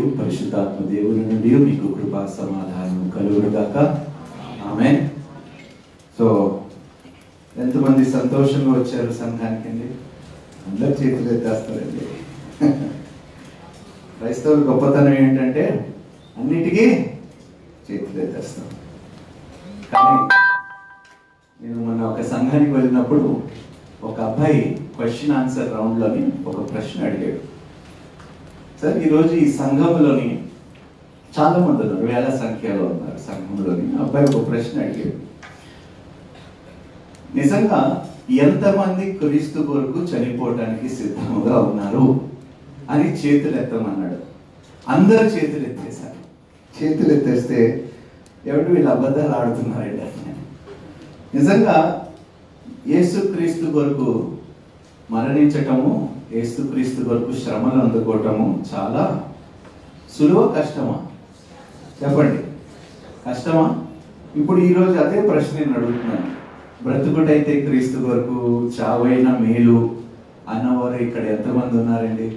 పరిశుద్ధాత్మ దేవుని నుండి మీకు కృపా సమాధానం కలుగునుగాక. ఆమె సో ఎంతమంది సంతోషంగా వచ్చారు సంఘానికి అండి? అందరు చేతులు ఎత్తేస్తారండి. క్రైస్తవుల గొప్పతనం ఏంటంటే అన్నిటికీ చేతులు ఎత్తేస్తాం. కానీ నేను మొన్న ఒక సంఘానికి వెళ్ళినప్పుడు ఒక అబ్బాయి క్వశ్చన్ ఆన్సర్ రౌండ్లోని ఒక ప్రశ్న అడిగాడు. సార్ ఈరోజు ఈ సంఘంలోని చాలా మంది ఉన్నారు వేల సంఖ్యలో ఉన్నారు సంఘంలోని అబ్బాయి ఒక ప్రశ్న అడిగాడు. నిజంగా ఎంతమంది క్రీస్తు కొరకు చనిపోవడానికి సిద్ధముగా ఉన్నారు? అని చేతులు ఎత్తమన్నాడు అందరు చేతులు ఎత్తేశారు చేతులు ఎత్తేస్తే ఎవడు వీళ్ళు అబద్ధాలు ఆడుతున్నారండి? అని. నిజంగా యేసుక్రీస్తు కొరకు మరణించటము యేసుక్రీస్తు కొరకు శ్రమలు అందుకోవటము చాలా సులువ కష్టమా? చెప్పండి. కష్టమా? ఇప్పుడు ఈరోజు అదే ప్రశ్న నేను అడుగుతున్నాను. బ్రతుకుటైతే క్రీస్తు కొరకు చావైన మేలు అన్నవారు ఇక్కడ ఎంతమంది ఉన్నారండి?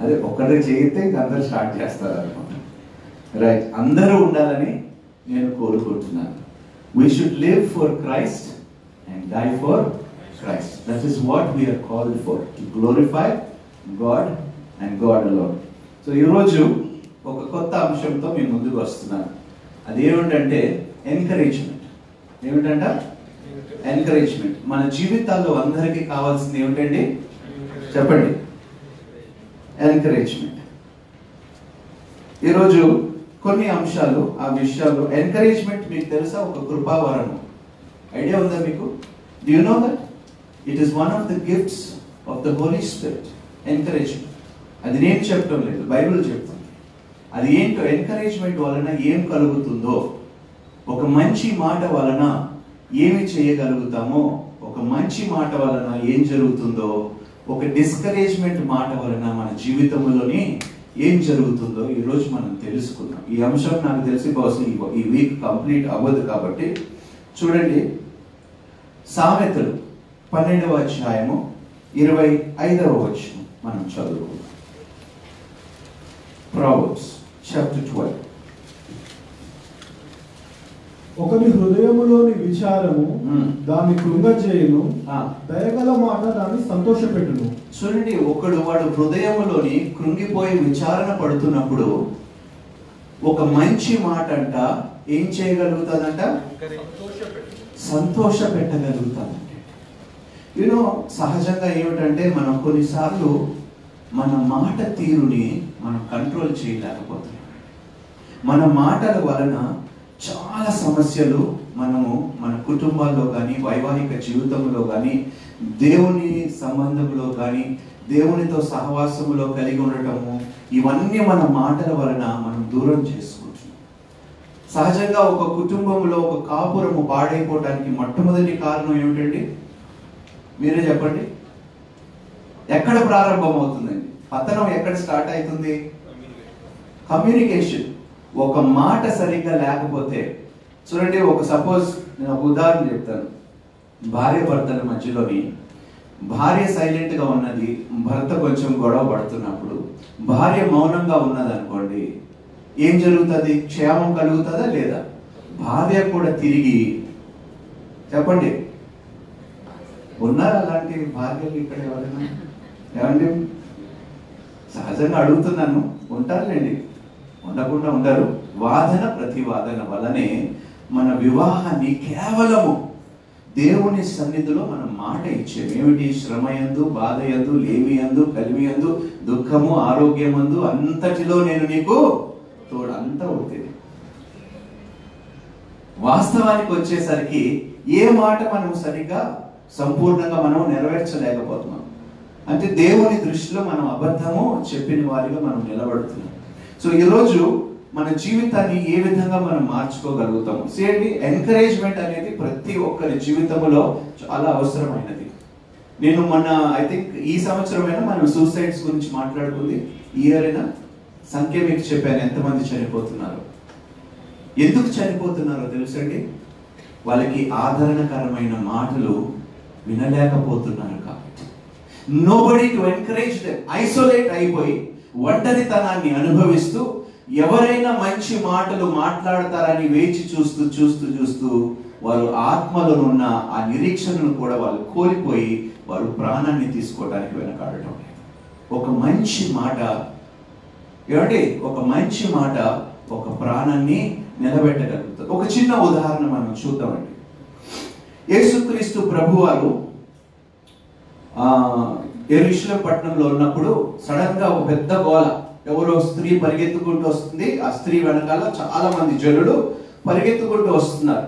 అదే ఒక్కటే చేయితే ఇంక అందరు స్టార్ట్ చేస్తారు అనమాట రైట్ అందరూ ఉండాలని నేను కోరుకుంటున్నాను. We should live for Christ and die for Christ. That is what we are called for, to glorify God and God alone so ఈరోజు ఒక కొత్త అంశంతో మీ ముందుకు వస్తున్నాను. అది ఏమిటంటే ఎంకరేజ్మెంట్ ఏమిటంట? ఎంకరేజ్మెంట్ మన జీవితాల్లో అందరికీ కావాల్సింది ఏమిటండి? చెప్పండి. ఎంకరేజ్మెంట్ ఈరోజు కొన్ని అంశాలు ఆ విషయాలు ఎంకరేజ్మెంట్ మీకు తెలుసా? ఒక కృపావరణం. ఐడియా ఉందా మీకు? You know that it is one of the gifts of the Holy Spirit encouragement అది నేను చెప్పడం లేదు బైబిల్ చెప్తుంది. అది ఏంటో ఎంకరేజ్మెంట్ వలన ఏం కలుగుతుందో ఒక మంచి మాట వలన ఏమి చేయగలుగుతామో ఒక మంచి మాట వలన ఏం జరుగుతుందో ఒక డిస్కరేజ్మెంట్ మాట వలన మన జీవితంలోని ఏం జరుగుతుందో ఈరోజు మనం తెలుసుకుందాం. ఈ అంశం నాకు తెలిసి బహుశా ఈ వీక్ కంప్లీట్ అవ్వదు కాబట్టి చూడండి. సామెతలు. పన్నెండవ అధ్యాయము ఇరవై ఐదవ వచనం మనం చదువుకుందాం. ప్రాబ్స్ చాప్టర్ ట్వెల్వ్ ఒకని హృదయములోని విచారము మ్మ్. దాన్ని కృంగజేయును ఆ. దయగల మాట దాన్ని సంతోషపెట్టును. చూడండి ఒకడు వాడు హృదయములోని కృంగిపోయి విచారణ పడుతున్నప్పుడు ఒక మంచి మాట అంట ఏం చేయగలుగుతాదంట? సంతోష పెట్టగలుగుతాదంటే యూనో సహజంగా ఏమిటంటే మనం కొన్నిసార్లు మన మాట తీరుని మనం కంట్రోల్ చేయలేకపోతున్నాం. మన మాటల వలన చాలా సమస్యలు మనము మన కుటుంబాల్లో కానీ వైవాహిక జీవితంలో కానీ దేవుని సంబంధంలో కానీ దేవునితో సహవాసములో కలిగి ఉండటము ఇవన్నీ మన మాటల వలన మనం దూరం చేసుకుంటున్నాం. సహజంగా ఒక కుటుంబంలో ఒక కాపురము పాడైపోవడానికి మొట్టమొదటి కారణం ఏమిటండి మీరే చెప్పండి. ఎక్కడ ప్రారంభం అవుతుందండి పతనం ఎక్కడ స్టార్ట్ అవుతుంది? కమ్యూనికేషన్. ఒక మాట సరిగ్గా లేకపోతే చూడండి ఒక సపోజ్ నేను ఒక ఉదాహరణ చెప్తాను. భార్య భర్తల మధ్యలోని భార్య సైలెంట్గా ఉన్నది భర్త కొంచెం గొడవ పడుతున్నప్పుడు భార్య మౌనంగా ఉన్నది అనుకోండి ఏం జరుగుతుంది? క్షేమం కలుగుతుందా లేదా? భార్య కూడా తిరిగి చెప్పండి. ఉన్నారు అలాంటి భార్యలు ఇక్కడ ఎవరైనా? ఏమండి? సహజంగా అడుగుతున్నాను. ఉంటారులేండి. ఉండకుండా ఉండరు. వాదన ప్రతివాదన వలనే మన వివాహాన్ని కేవలము దేవుని సన్నిధిలో మనం మాట ఇచ్చాం ఏమిటి శ్రమయందు బాధయందు లేమియందు కలిమియందు దుఃఖము ఆరోగ్యమందు అంతటిలో నేను నీకు తోడు అంతా అవుతుంది వాస్తవానికి వచ్చేసరికి ఏ మాట మనం సరిగ్గా సంపూర్ణంగా మనం నెరవేర్చలేకపోతున్నాం. అంటే దేవుని దృష్టిలో మనం అబద్ధము చెప్పిన వారిగా మనం నిలబడుతున్నాం. సో ఈరోజు మన జీవితాన్ని ఏ విధంగా మనం మార్చుకోగలుగుతాము? సేయండి ఎంకరేజ్మెంట్ అనేది ప్రతి ఒక్కరి జీవితంలో చాలా అవసరమైనది. నేను మొన్న ఐ థింక్ ఈ సంవత్సరమైనా మనం సూసైడ్స్ గురించి మాట్లాడుకుంది. ఈ ఇయర్ అయినా సంఖ్య మీకు చెప్పాను ఎంతమంది చనిపోతున్నారు? ఎందుకు చనిపోతున్నారో తెలుసండి వాళ్ళకి ఆదరణకరమైన మాటలు వినలేకపోతున్నారు కాబట్టి. Nobody to encourage them isolate అయిపోయి ఒంటరితనాన్ని అనుభవిస్తూ ఎవరైనా మంచి మాటలు మాట్లాడతారని వేచి చూస్తూ చూస్తూ చూస్తూ వారు ఆత్మలో ఉన్న ఆ నిరీక్షణను కూడా వాళ్ళు కోల్పోయి వారు ప్రాణాన్ని తీసుకోవడానికి వెనకాడటం. లేదు. ఒక మంచి మాట ఏమండి? ఒక మంచి మాట ఒక ప్రాణాన్ని నిలబెట్టగలుగుతుంది. ఒక చిన్న ఉదాహరణ మనం చూద్దామండి. యేసుక్రీస్తు ప్రభువారు ఆ ఎరుషులం పట్టణంలో ఉన్నప్పుడు సడన్గా ఒక పెద్ద గోల ఎవరో స్త్రీ పరిగెత్తుకుంటూ వస్తుంది. ఆ స్త్రీ వెనకాల చాలా మంది జనులు పరిగెత్తుకుంటూ వస్తున్నారు.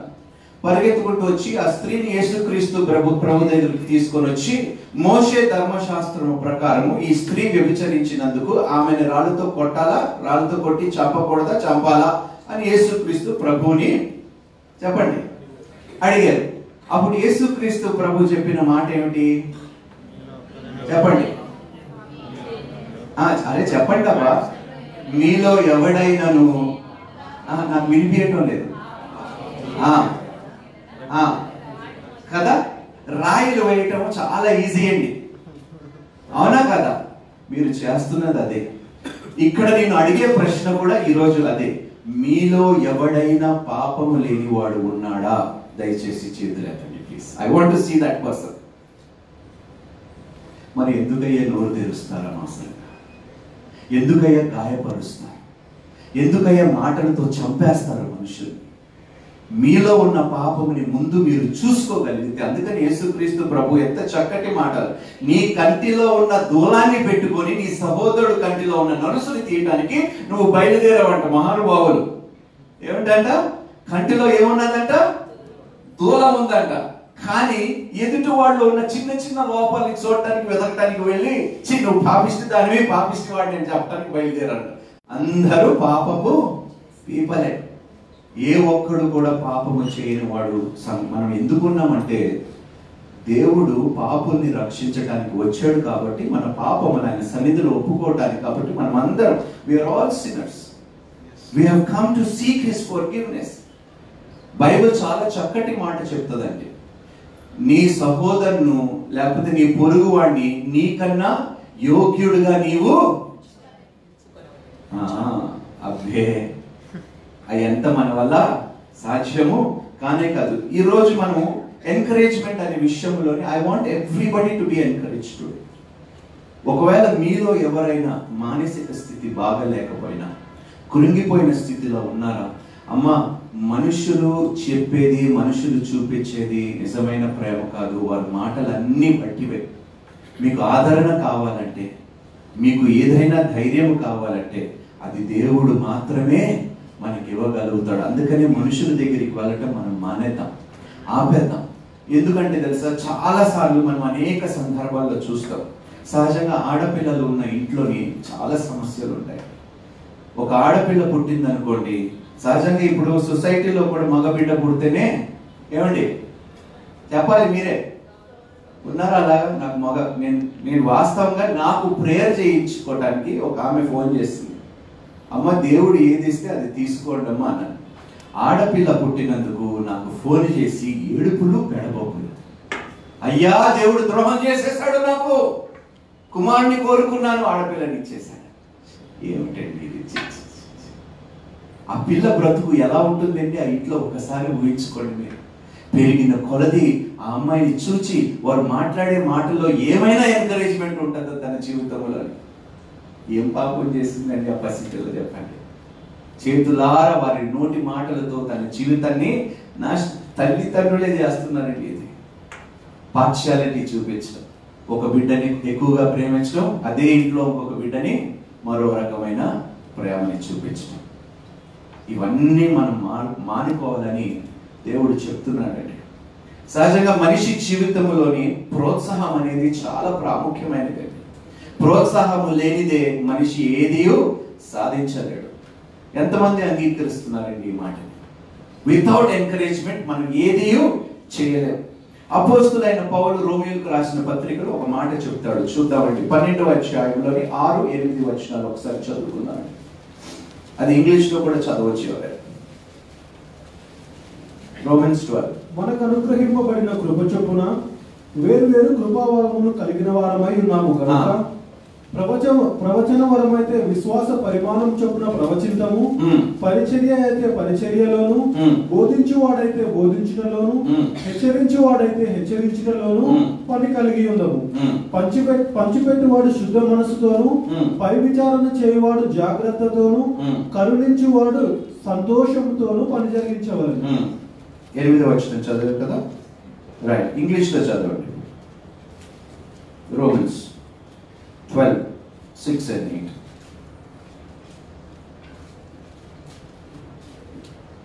పరిగెత్తుకుంటూ వచ్చి ఆ స్త్రీని యేసుక్రీస్తు ప్రభు ప్రభు దగ్గరికి తీసుకొని వచ్చి మోషే ధర్మశాస్త్రం ప్రకారం ఈ స్త్రీ వ్యభిచరించినందుకు ఆమెను రాళ్ళతో కొట్టాలా? రాళ్ళతో కొట్టి చంపకూడదా? చంపాలా? అని యేసుక్రీస్తు ప్రభుని చెప్పండి. అడిగారు. అప్పుడు యేసుక్రీస్తు ప్రభు చెప్పిన మాట ఏమిటి? చెప్పండి. అరే చెప్పండి అబ్బా మీలో ఎవడైనాను నాకు వినిపించటం లేదు. కదా? రాయిలు వేయటం చాలా ఈజీ అండి. అవునా కదా? మీరు చేస్తున్నది అదే. ఇక్కడ నేను అడిగే ప్రశ్న కూడా ఈరోజు అదే. మీలో ఎవడైనా పాపము లేనివాడు ఉన్నాడా? దయచేసి చేతులు please I want to see that person మరి ఎందుకయ్యా నోరు తెరుస్తారా మాస్టర్ ఎందుకయ్యా గాయపరుస్తారు ఎందుకయ్యా మాటలతో చంపేస్తారు మనుషులు మీలో ఉన్న పాపముని ముందు మీరు చూసుకోగలిగితే అందుకని యేసుక్రీస్తు ప్రభు ఎంత చక్కటి మాటలు. నీ కంటిలో ఉన్న దూలాన్ని పెట్టుకొని నీ సహోదరుడు కంటిలో ఉన్న నరుసుని తీయటానికి నువ్వు బయలుదేరావంట మహానుభావులు. ఏమిటంట? కంటిలో ఏమున్నదంట? దూలం ఉందంట కానీ ఎదుటి వాళ్ళు ఉన్న చిన్న చిన్న లోపాలని చూడటానికి వెతకటానికి వెళ్ళి చి నువ్వు పాపిస్తే దానివి పాపిస్తే వాడిని నేను చెప్పడానికి బయలుదేరాడు అందరూ పాపపు పీపలే. ఏ ఒక్కడు కూడా పాపము చేయని వాడు సం- మనం ఎందుకున్నామంటే దేవుడు పాపుల్ని రక్షించడానికి వచ్చాడు కాబట్టి మన పాపములు ఆయన సన్నిధిలో ఒప్పుకోవటానికి కాబట్టి మనం అందరం we are all sinners we have come to seek his forgiveness Bible చాలా చక్కటి మాట చెప్తుందండి. నీ సహోదరును లేకపోతే నీ పొరుగు వాడిని నీకన్నా యోగ్యుడుగా నీవు ఆ, అబ్బే. అవి ఎంత మన వల్ల సాధ్యము? కానే కాదు. ఈ రోజు మనము ఎంకరేజ్మెంట్ అనే విషయంలోనే I want everybody to be encourage to ఒకవేళ మీలో ఎవరైనా మానసిక స్థితి బాగలేకపోయినా కృంగిపోయిన స్థితిలో ఉన్నారా? అమ్మా మనుషులు చెప్పేది మనుషులు చూపించేది నిజమైన ప్రేమ కాదు. వారి మాటలన్నీ పట్టివే మీకు ఆదరణ కావాలంటే మీకు ఏదైనా ధైర్యం కావాలంటే అది దేవుడు మాత్రమే మనకి ఇవ్వగలుగుతాడు. అందుకనే మనుషుల దగ్గరికి వెళ్ళటం మనం మానేద్దాం ఆపేద్దాం. ఎందుకంటే తెలుసా చాలా సార్లు మనం అనేక సందర్భాల్లో చూస్తాం. సహజంగా ఆడపిల్లలు ఉన్న ఇంట్లోని చాలా సమస్యలు ఉంటాయి. ఒక ఆడపిల్ల పుట్టిందనుకోండి సహజంగా ఇప్పుడు సొసైటీలో కూడా మగబిడ్డ పుడితేనే ఏమండి? చెప్పాలి మీరే. ఉన్నారా అలాగా? నాకు మగ నేను నేను వాస్తవంగా నాకు ప్రేయర్ చేయించుకోవడానికి ఒక ఆమె ఫోన్ చేసింది అమ్మ దేవుడు ఏది ఇస్తే అది తీసుకోండి అమ్మా అన్నాను ఆడపిల్ల పుట్టినందుకు నాకు ఫోన్ చేసి ఏడుపులు పెడబోపులు అయ్యా దేవుడు ద్రోహం చేసేసాడు నాకు. కుమారుని కోరుకున్నాను ఆడపిల్లని ఇచ్చేసాడు ఏమిటండి ఇది? ఆ పిల్ల బ్రతుకు ఎలా ఉంటుందండి? ఆ ఇంట్లో ఒకసారి ఊహించుకోండి మీరు. పెరిగిన కొలది ఆ అమ్మాయిని చూచి వారు మాట్లాడే మాటల్లో ఏమైనా ఎంకరేజ్మెంట్ ఉంటుందో తన జీవితంలో. ఏం పాపం చేసిందండి ఆ పసిపిల్ల చెప్పండి. చేతులారా వారి నోటి మాటలతో తన జీవితాన్ని నా తల్లిదండ్రులే చేస్తున్నారండి ఇది. పార్షియాలిటీ చూపించడం. ఒక బిడ్డని ఎక్కువగా ప్రేమించడం అదే ఇంట్లో ఇంకొక బిడ్డని మరో రకమైన ప్రేమని చూపించడం. ఇవన్నీ మనం మా మానుకోవాలని దేవుడు చెప్తున్నాడండి. సహజంగా మనిషి జీవితంలోని ప్రోత్సాహం అనేది చాలా ప్రాముఖ్యమైనది. ప్రోత్సాహము లేనిదే మనిషి ఏది సాధించలేడు. ఎంతమంది అంగీకరిస్తున్నారండి ఈ మాటని? వితౌట్ ఎంకరేజ్మెంట్ మనం ఏది చేయలేము అపోస్తులైన పౌలు రోమియోకు రాసిన పత్రికలో ఒక మాట చెప్తాడు. చూద్దామండి. పన్నెండవ అధ్యాయంలోని ఆరు ఎనిమిది వచ్చినాలు ఒకసారి చదువుకున్నాను అది ఇంగ్లీష్లో కూడా చదవచ్చు ఎవరు రోమన్స్ ట్వెల్వ్ మనకు అనుగ్రహింపబడిన కృప చొప్పున వేరు వేరు కృపావరములు కలిగిన వారమై ఉన్నాము కనుక ప్రవచన ప్రవచన వరమైతే విశ్వాస పరిమాణం చొప్పున ప్రవచింతము. పరిచర్య అయితే పరిచర్యలోను. బోధించువాడైతే బోధించుటలోను. ఉమ్, హెచ్చరించువాడైతే హెచ్చరించుటలోను ఉమ్. పని కలిగి ఉండము ఉమ్, పంచిపెట్ పంచిపెట్టువాడు శుద్ధ మనసుతోను పై విచారణ చేయువాడు జాగ్రత్తతోను. కరుణించువాడు సంతోషంతోను పని జరిగించవలను. ఉమ్. ఎనిమిదో వచ్చిన చదివారు కదా? రైట్ ఇంగ్లీష్లో చదవండి. Romans twelve six and eight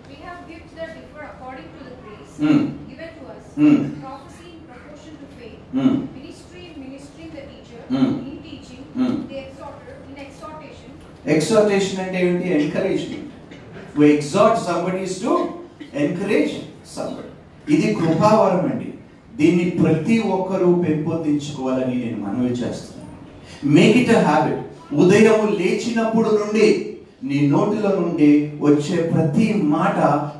We have gifts that differ according to the grace Hmm. given to us. Hmm. Prophecy in proportion to faith. Um, Ministry in ministering the teacher. Hmm. In teaching. Hmm. The exhorter. In exhortation. అంటే ఏంటి encouragement we exhort somebody's to encourage somebody ఇది కృపావరం అండి దీన్ని ప్రతి ఒక్కరూ పెంపొందించుకోవాలని నేను మనవి చేస్తున్నాను మేక్ ఇట్ అ హ్యాబిట్ ఉదయం లేచినప్పుడు నుండి నీ నోటిలో నుండి వచ్చే ప్రతి మాట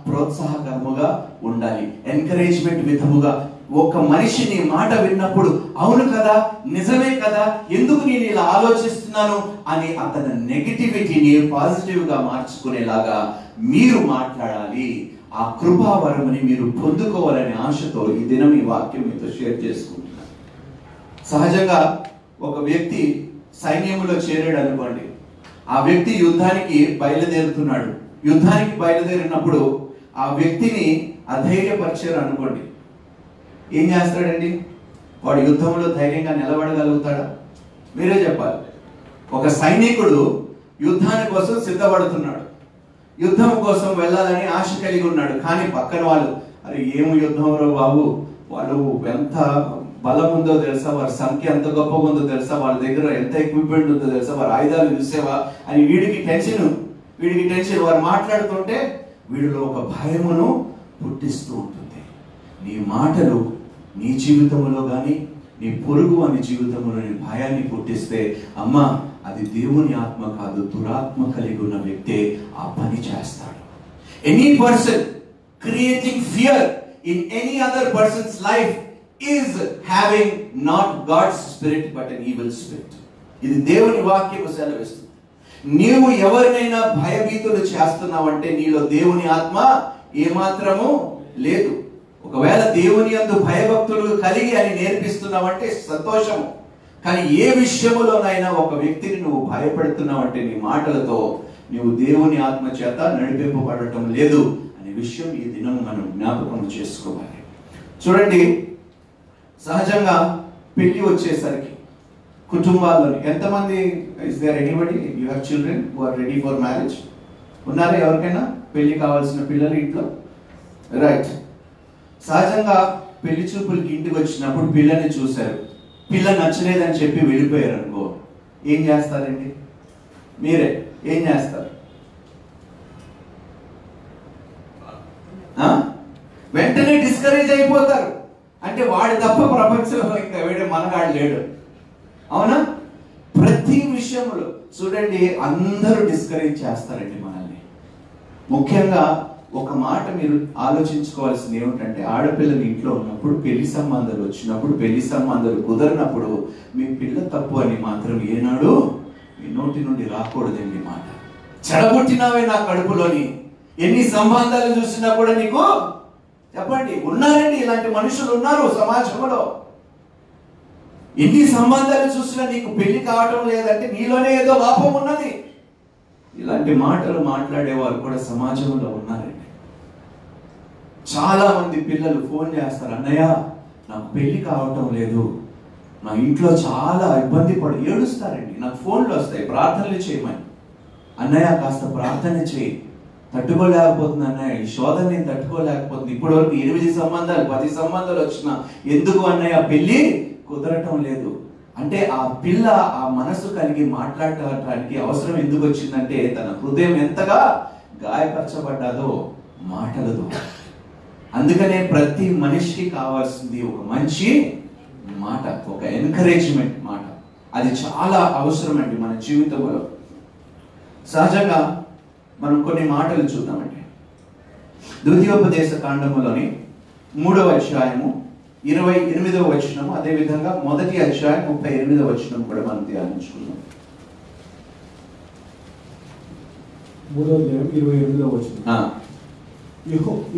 ప్రోత్సాహకరముగా ఉండాలి. ఎంకరేజ్మెంట్ విధముగా. ఒక మనిషి నీ మాట విన్నప్పుడు అవును కదా నిజమే కదా ఎందుకు నేను ఇలా ఆలోచిస్తున్నాను? అని అతని నెగిటివిటీని పాజిటివ్గా మార్చుకునేలాగా మీరు మాట్లాడాలి. ఆ కృపావరముని మీరు పొందుకోవాలనే ఆశతో ఈ దినం ఈ వాక్యం మీతో షేర్ చేసుకుంటున్నాను. సహజంగా ఒక వ్యక్తి సైన్యంలో చేరాడు అనుకోండి ఆ వ్యక్తి యుద్ధానికి బయలుదేరుతున్నాడు. యుద్ధానికి బయలుదేరినప్పుడు ఆ వ్యక్తిని అధైర్యపరిచారు అనుకోండి. ఏం చేస్తాడండి? వాడు యుద్ధంలో ధైర్యంగా నిలబడగలుగుతాడా? మీరే చెప్పాలి. ఒక సైనికుడు యుద్ధాని కోసం సిద్ధపడుతున్నాడు. యుద్ధం కోసం వెళ్ళాలని ఆశ కలిగి ఉన్నాడు. కానీ పక్కన వాళ్ళు అరే ఏం యుద్ధంలో బాబు? వాళ్ళు ఎంత బలం ఉందో తెలుసా? వారి సంఖ్య ఎంత గొప్పగా ఉందో తెలుసా? వాళ్ళ దగ్గర ఎంత ఎక్విప్మెంట్ ఉందో తెలుసా? వారి ఆయుధాలు చూసేవా? అని వీడికి టెన్షన్ వీడికి టెన్షన్ వారు మాట్లాడుతుంటే వీడిలో ఒక భయమును పుట్టిస్తూ ఉంటుంది. నీ మాటలు నీ జీవితంలో కానీ నీ పొరుగు అని జీవితంలో నీ భయాన్ని పుట్టిస్తే అమ్మా అది దేవుని ఆత్మ కాదు దురాత్మ కలిగి ఉన్న వ్యక్తే ఆ పని చేస్తాడు. Any person creating fear in any other person's life is having not God's spirit but an evil spirit ఇది దేవుని వాక్యము సెలవిస్తుంది. నీవు ఎవరినైనా భయభీతులు చేస్తున్నావంటే నీలో దేవుని ఆత్మ ఏమాత్రము లేదు. ఒకవేళ దేవుని అందు భయభక్తులు కలిగి అని నేర్పిస్తున్నావంటే సంతోషము. కానీ ఏ విషయములోనైనా ఒక వ్యక్తిని నువ్వు భయపెడుతున్నావంటే నీ మాటలతో నువ్వు దేవుని ఆత్మ చేత నడిపింపబడటం లేదు అనే విషయం ఈ దినం మనం జ్ఞాపకం చేసుకోవాలి. చూడండి సహజంగా పెళ్ళి వచ్చేసరికి కుటుంబాల్లోని ఎంతమంది is there anybody you have children who are ready for marriage ఉన్నారా ఎవరికైనా? పెళ్ళి కావాల్సిన పిల్లలు ఇంట్లో? రైట్ సహజంగా పెళ్ళి చూపులకి ఇంటికి వచ్చినప్పుడు పిల్లని చూశారు. పిల్ల నచ్చలేదని చెప్పి వెళ్ళిపోయారు అనుకో. ఏం చేస్తారండి? మీరే ఏం చేస్తారు? వెంటనే డిస్కరేజ్ అయిపోతారు. అంటే వాడు తప్ప ప్రపంచంలో ఇంకా వీడు మనగాడు లేడు. అవునా? ప్రతి విషయంలో చూడండి అందరూ డిస్కరేజ్ చేస్తారండి మనల్ని. ముఖ్యంగా ఒక మాట మీరు ఆలోచించుకోవాల్సింది ఏమిటంటే ఆడపిల్లలు ఇంట్లో ఉన్నప్పుడు పెళ్ళి సంబంధాలు వచ్చినప్పుడు పెళ్ళి సంబంధాలు కుదరినప్పుడు మీ పిల్ల తప్పు అని మాత్రం ఏనాడు మీ నోటి నుండి రాకూడదండి మాట. చెడగొట్టినావే నా కడుపులోని. ఎన్ని సంబంధాలు చూసినా కూడా నీకు చెప్పండి ఉన్నారండి ఇలాంటి మనుషులు ఉన్నారు సమాజంలో. ఎన్ని సంబంధాలు చూసినా నీకు పెళ్ళి కావటం లేదంటే నీలోనే ఏదో లోపం ఉన్నది. ఇలాంటి మాటలు మాట్లాడేవారు కూడా సమాజంలో ఉన్నారండి. చాలా మంది పిల్లలు ఫోన్ చేస్తారు అన్నయ్య నాకు పెళ్ళి కావటం లేదు. నా ఇంట్లో చాలా ఇబ్బంది పడు ఏడుస్తారండి. నాకు ఫోన్లు వస్తాయి ప్రార్థనలు చేయమని. అన్నయ్య కాస్త ప్రార్థన చేయి. తట్టుకోలేకపోతుంది అన్నయ్య ఈ శోధన నేను తట్టుకోలేకపోతుంది ఇప్పటి వరకు ఎనిమిది సంబంధాలు పది సంబంధాలు వచ్చిన ఎందుకు అన్నయ్య? పెళ్ళి కుదరటం లేదు. అంటే ఆ పిల్ల ఆ మనసు కలిగి మాట్లాడటానికి అవసరం ఎందుకు వచ్చిందంటే తన హృదయం ఎంతగా గాయపరచబడ్డాదో మాటలతో అందుకనే ప్రతి మనిషికి కావాల్సింది ఒక మంచి మాట ఒక ఎంకరేజ్మెంట్ మాట. అది చాలా అవసరం అండి మన జీవితంలో. సహజంగా మనం కొన్ని మాటలు చూద్దామండి. ద్వితీయోపదేశ కాండములోని మూడవ అధ్యాయము ఇరవై ఎనిమిదవ వచనం అదే విధంగా మొదటి అధ్యాయం ముప్పై ఎనిమిదవ వచనం కూడా మనం ధ్యానించుకున్నాం మూడో అధ్యాయం ఇరవై ఎనిమిదో వచ్చిన ఆ,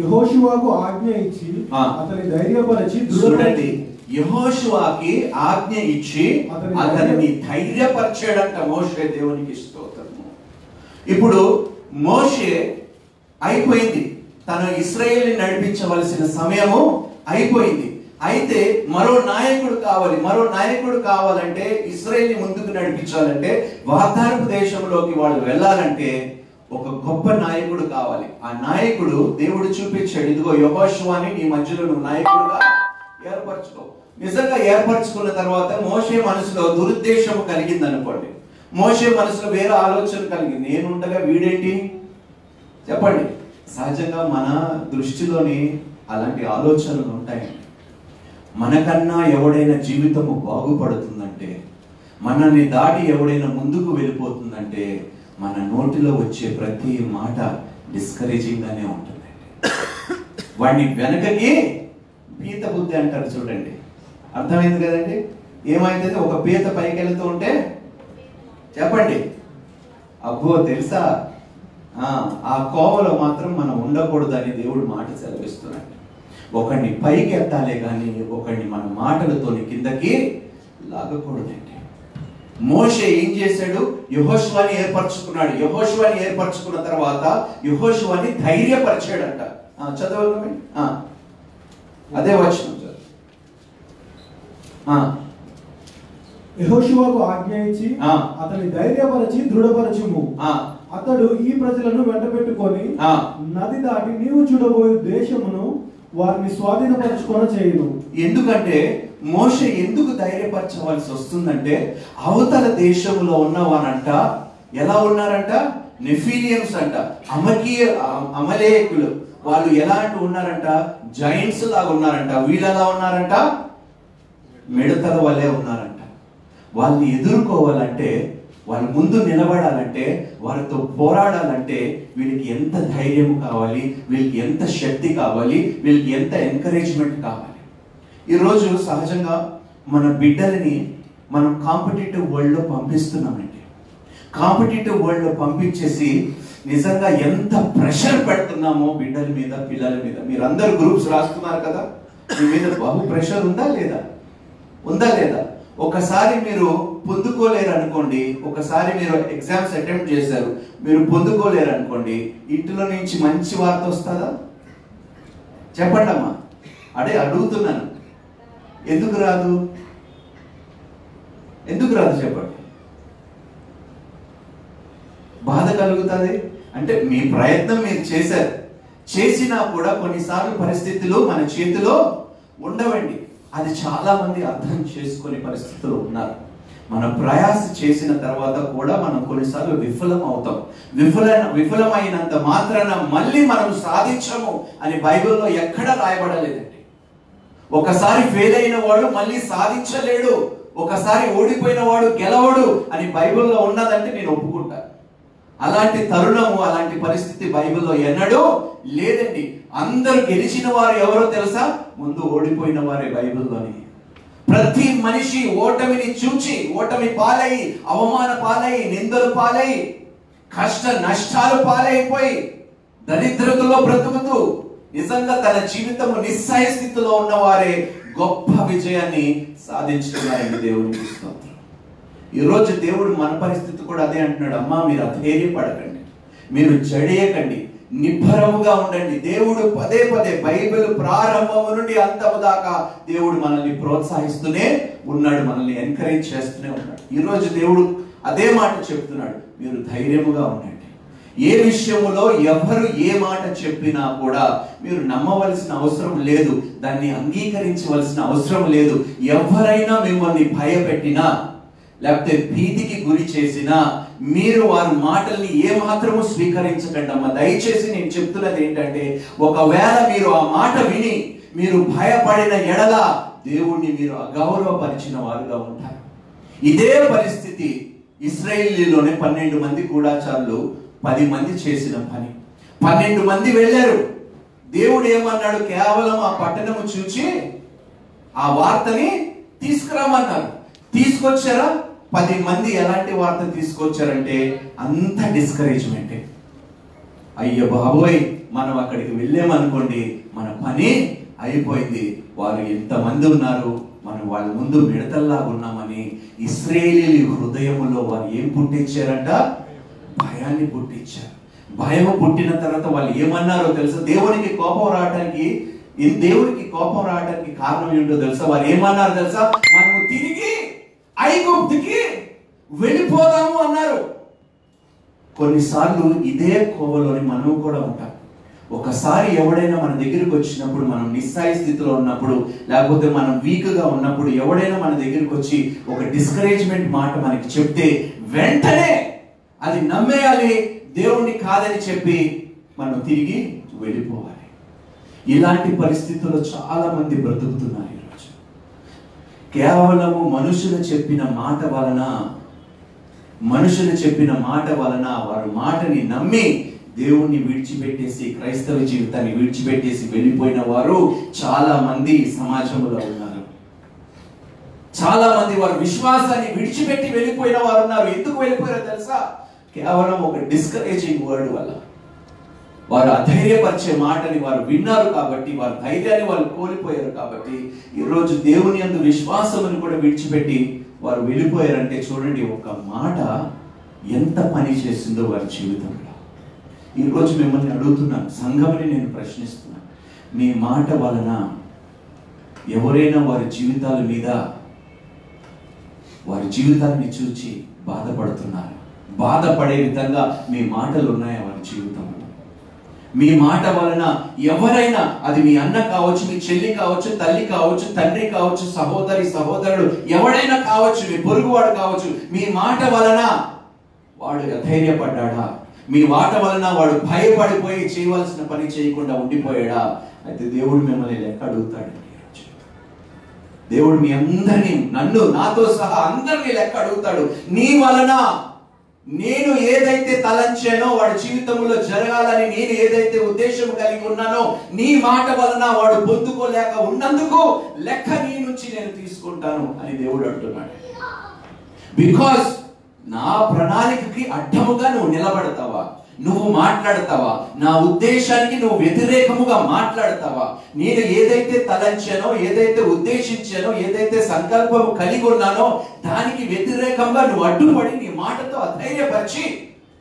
యహోశివాకు ఆజ్ఞ ఇచ్చి. అతని ధైర్యపరిచి చూడండి యహోషువాకి ఆజ్ఞ ఇచ్చి అతని అతనిని ధైర్యపరిచాడంట మోషే దేవునికి స్తోత్రము. ఇప్పుడు మోషే అయిపోయింది. తను ఇస్రాయేల్ని నడిపించవలసిన సమయము అయిపోయింది. అయితే మరో నాయకుడు కావాలి. మరో నాయకుడు కావాలంటే ఇస్రాయేల్ని ముందుకు నడిపించాలంటే వాగ్దానపు దేశంలోకి వాళ్ళు వెళ్ళాలంటే ఒక గొప్ప నాయకుడు కావాలి. ఆ నాయకుడు దేవుడు చూపించాడు. ఇదిగో యహోషువాని నీ మధ్యలో నువ్వు నాయకుడుగా ఏర్పరచుకో. నిజంగా ఏర్పరచుకున్న తర్వాత మోషే మనసులో దురుద్దేశం కలిగింది అనుకోండి మోసే మనసులో వేరే ఆలోచన కలిగింది. నేనుండగా వీడేంటి? చెప్పండి. సహజంగా మన దృష్టిలోని అలాంటి ఆలోచనలు ఉంటాయి మనకన్నా ఎవడైనా జీవితము బాగుపడుతుందంటే మనల్ని దాటి ఎవడైనా ముందుకు వెళ్ళిపోతుందంటే మన నోటిలో వచ్చే ప్రతి మాట డిస్కరేజింగ్గానే ఉంటుంది వాడిని వెనకకి పీత బుద్ధి అంటారు చూడండి. అర్థమైంది కదండి? ఏమైతే ఒక పీత పైకి వెళ్తూ ఉంటే చెప్పండి. అబ్బో తెలుసా? ఆ, ఆ కోవలో మాత్రం మనం ఉండకూడదని దేవుడు మాట సెలవిస్తున్నాడు. ఒకడిని పైకి ఎత్తాలే కానీ ఒకడిని మన మాటలతోని కిందకి లాగకూడదండి. మోషే ఏం చేశాడు? యహోష్వాని ఏర్పరచుకున్నాడు. యహోష్వాని ఏర్పరచుకున్న తర్వాత యహోష్వాని ధైర్యపరిచాడంట. ఆ, చదవండి ఆ, అదే వచ్చిన యహోశివాకు ఆజ్ఞ ఇచ్చి. అతని ధైర్యపరిచి దృఢపరచుము. అతడు ఈ ప్రజలను వెంటబెట్టుకొని ఆ. నది దాటి నీవు చూడబోయే దేశమును వారిని స్వాధీనపరచుకొన చేయును. ఎందుకంటే మోషే ఎందుకు ధైర్యపరచవలసి వస్తుందంటే అవతల దేశంలో ఉన్నవారంట ఎలా ఉన్నారంట? నెఫీలియన్స్ అంట అమకీయ అమలేకులు. వాళ్ళు ఎలాంటి ఉన్నారంట? జైంట్స్ లాగా ఉన్నారంట. వీళ్ళు ఎలా ఉన్నారంట? మిడతల వల్లే ఉన్నారంట. వాళ్ళని ఎదుర్కోవాలంటే వాళ్ళ ముందు నిలబడాలంటే వారితో పోరాడాలంటే వీళ్ళకి ఎంత ధైర్యం కావాలి వీళ్ళకి ఎంత శక్తి కావాలి వీళ్ళకి ఎంత ఎంకరేజ్మెంట్ కావాలి. ఈరోజు సహజంగా మన బిడ్డలని మనం కాంపిటేటివ్ వరల్డ్లో పంపిస్తున్నామండి. కాంపిటేటివ్ వరల్డ్లో పంపించేసి నిజంగా ఎంత ప్రెషర్ పెడుతున్నామో బిడ్డల మీద పిల్లల మీద. మీరు అందరు గ్రూప్స్ రాస్తున్నారు కదా? మీ మీద బహు ప్రెషర్ ఉందా లేదా? ఉందా లేదా? ఒకసారి మీరు పొందుకోలేరు అనుకోండి ఒకసారి మీరు ఎగ్జామ్స్ అటెంప్ట్ చేశారు మీరు పొందుకోలేరు అనుకోండి ఇంటిలో నుంచి మంచి వార్త వస్తుందా? చెప్పండి అమ్మా అడే అడుగుతున్నాను. ఎందుకు రాదు? ఎందుకు రాదు చెప్పండి. బాధ కలుగుతుంది? అంటే మీ ప్రయత్నం మీరు చేశారు. చేసినా కూడా కొన్నిసార్లు పరిస్థితులు మన చేతిలో ఉండవండి. అది చాలా మంది అర్థం చేసుకునే పరిస్థితులు ఉన్నారు. మన ప్రయాస చేసిన తర్వాత కూడా మనం కొన్నిసార్లు విఫలం అవుతాం. విఫల విఫలమైనంత మాత్రాన మళ్ళీ మనం సాధించము అని బైబిల్లో ఎక్కడ రాయబడలేదండి. ఒకసారి ఫెయిల్ అయిన వాడు మళ్ళీ సాధించలేడు. ఒకసారి ఓడిపోయిన వాడు గెలవడు అని బైబిల్లో ఉన్నదంటే నేను ఒప్పుకో అలాంటి తరుణము అలాంటి పరిస్థితి బైబిల్లో ఎన్నడూ లేదండి. అందరూ గెలిచిన వారు ఎవరో తెలుసా? ముందు ఓడిపోయిన వారే బైబిల్లోని. ప్రతి మనిషి ఓటమిని చూచి ఓటమి పాలై అవమాన పాలై నిందలు పాలై కష్ట నష్టాలు పాలైపోయి దరిద్రతలో బ్రతుకుతూ నిజంగా తన జీవితము నిస్సాయ స్థితిలో ఉన్నవారే గొప్ప విజయాన్ని సాధించుకున్నారండి దేవునికి చూస్తాం ఈరోజు దేవుడు మన పరిస్థితి కూడా అదే అంటున్నాడు అమ్మా మీరు అధైర్యపడకండి. మీరు జడేయకండి నిబ్బరముగా ఉండండి. దేవుడు పదే పదే బైబిల్ ప్రారంభము నుండి అంతము దాకా దేవుడు మనల్ని ప్రోత్సహిస్తూనే ఉన్నాడు మనల్ని ఎంకరేజ్ చేస్తూనే ఉన్నాడు. ఈరోజు దేవుడు అదే మాట చెప్తున్నాడు మీరు ధైర్యముగా ఉండండి. ఏ విషయములో ఎవరు ఏ మాట చెప్పినా కూడా మీరు నమ్మవలసిన అవసరం లేదు. దాన్ని అంగీకరించవలసిన అవసరం లేదు. ఎవరైనా మిమ్మల్ని భయపెట్టినా లేకపోతే భీతికి గురి చేసినా మీరు వారి మాటల్ని ఏ మాత్రము స్వీకరించకండి అమ్మా దయచేసి నేను చెప్తున్నది ఏంటంటే ఒకవేళ మీరు ఆ మాట విని మీరు భయపడిన ఎడల దేవుణ్ణి మీరు అగౌరవపరిచిన వారుగా ఉంటారు. ఇదే పరిస్థితి ఇస్రాయేలీలోనే పన్నెండు మంది కూడాచారులు పది మంది చేసిన పని. పన్నెండు మంది వెళ్ళారు. దేవుడు ఏమన్నాడు? కేవలం ఆ పట్టణము చూచి ఆ వార్తని తీసుకురామన్నారు తీసుకొచ్చారా? పది మంది ఎలాంటి వార్త తీసుకొచ్చారంటే అంత డిస్కరేజ్మెంటే అయ్యో బాబోయ్ మనం అక్కడికి వెళ్ళామనుకోండి మన పని అయిపోయింది. వారు ఎంతమంది ఉన్నారు? మనం వాళ్ళ ముందు మిడతల్లాగా ఉన్నామని ఇస్రేలీ హృదయంలో వారు ఏం పుట్టించారంట? భయాన్ని పుట్టించారు. భయం పుట్టిన తర్వాత వాళ్ళు ఏమన్నారో తెలుసా? దేవునికి కోపం రావడానికి దేవునికి కోపం రావడానికి కారణం ఏంటో తెలుసా? వారు ఏమన్నారు తెలుసా? మనము తిరిగి ఐగుప్తికి వెళ్ళిపోదాము అన్నారు. కొన్నిసార్లు ఇదే కోవలోని మనం కూడా ఉంటాం. ఒకసారి ఎవడైనా మన దగ్గరికి వచ్చినప్పుడు మనం నిస్సాయి స్థితిలో ఉన్నప్పుడు లేకపోతే మనం వీక్గా ఉన్నప్పుడు ఎవడైనా మన దగ్గరికి వచ్చి ఒక డిస్కరేజ్మెంట్ మాట మనకి చెప్తే వెంటనే అది నమ్మేయాలి దేవుణ్ణి కాదని చెప్పి మనం తిరిగి వెళ్ళిపోవాలి. ఇలాంటి పరిస్థితుల్లో చాలా మంది బ్రతుకుతున్నారు. కేవలము మనుషులు చెప్పిన మాట వలన మనుషులు చెప్పిన మాట వలన వారు మాటని నమ్మి దేవుణ్ణి విడిచిపెట్టేసి క్రైస్తవ జీవితాన్ని విడిచిపెట్టేసి వెళ్ళిపోయిన వారు చాలా మంది సమాజంలో ఉన్నారు. చాలా మంది వారు విశ్వాసాన్ని విడిచిపెట్టి వెళ్ళిపోయిన వారు ఉన్నారు. ఎందుకు వెళ్ళిపోయారో తెలుసా? కేవలం ఒక డిస్కరేజింగ్ వర్డ్ వల్ల. వారు అధైర్యపరిచే మాటని వారు విన్నారు కాబట్టి వారి ధైర్యాన్ని వాళ్ళు కోల్పోయారు కాబట్టి ఈరోజు దేవుని అందు విశ్వాసమును కూడా విడిచిపెట్టి వారు వెళ్ళిపోయారంటే చూడండి ఒక మాట ఎంత పని చేసిందో వారి జీవితంలో. ఈరోజు మిమ్మల్ని అడుగుతున్నాను సంఘమని నేను ప్రశ్నిస్తున్నాను మీ మాట వలన ఎవరైనా వారి జీవితాల మీద వారి జీవితాన్ని చూచి బాధపడుతున్నారు. బాధపడే విధంగా మీ మాటలు ఉన్నాయా మీ మాట వలన ఎవరైనా అది మీ అన్న కావచ్చు మీ చెల్లి కావచ్చు తల్లి కావచ్చు తండ్రి కావచ్చు సహోదరి సహోదరుడు ఎవడైనా కావచ్చు మీ పొరుగువాడు కావచ్చు మీ మాట వలన వాడు ధైర్యపడ్డాడా మీ మాట వలన వాడు భయపడిపోయి చేయవలసిన పని చేయకుండా ఉండిపోయాడా? అయితే దేవుడు మిమ్మల్ని లెక్క అడుగుతాడు దేవుడు మీ అందరినీ నన్ను నాతో సహా అందరినీ లెక్క అడుగుతాడు. నీ వలన నేను ఏదైతే తలంచానో వాడి జీవితంలో జరగాలని నేను ఏదైతే ఉద్దేశం కలిగి ఉన్నానో నీ మాట వలన వాడు పొందుకోలేక ఉన్నందుకు లెక్క నీ నుంచి నేను తీసుకుంటాను అని దేవుడు అంటున్నాడు. బికాస్ నా ప్రణాళికకి అడ్డముగా నువ్వు నిలబడతావా? నువ్వు మాట్లాడతావా? నా ఉద్దేశానికి నువ్వు వ్యతిరేకముగా మాట్లాడతావా? నేను ఏదైతే తలంచానో ఏదైతే ఉద్దేశించానో ఏదైతే సంకల్పము కలిగి ఉన్నానో దానికి వ్యతిరేకంగా నువ్వు అడ్డుపడి నీ మాటతో అధైర్యపరిచి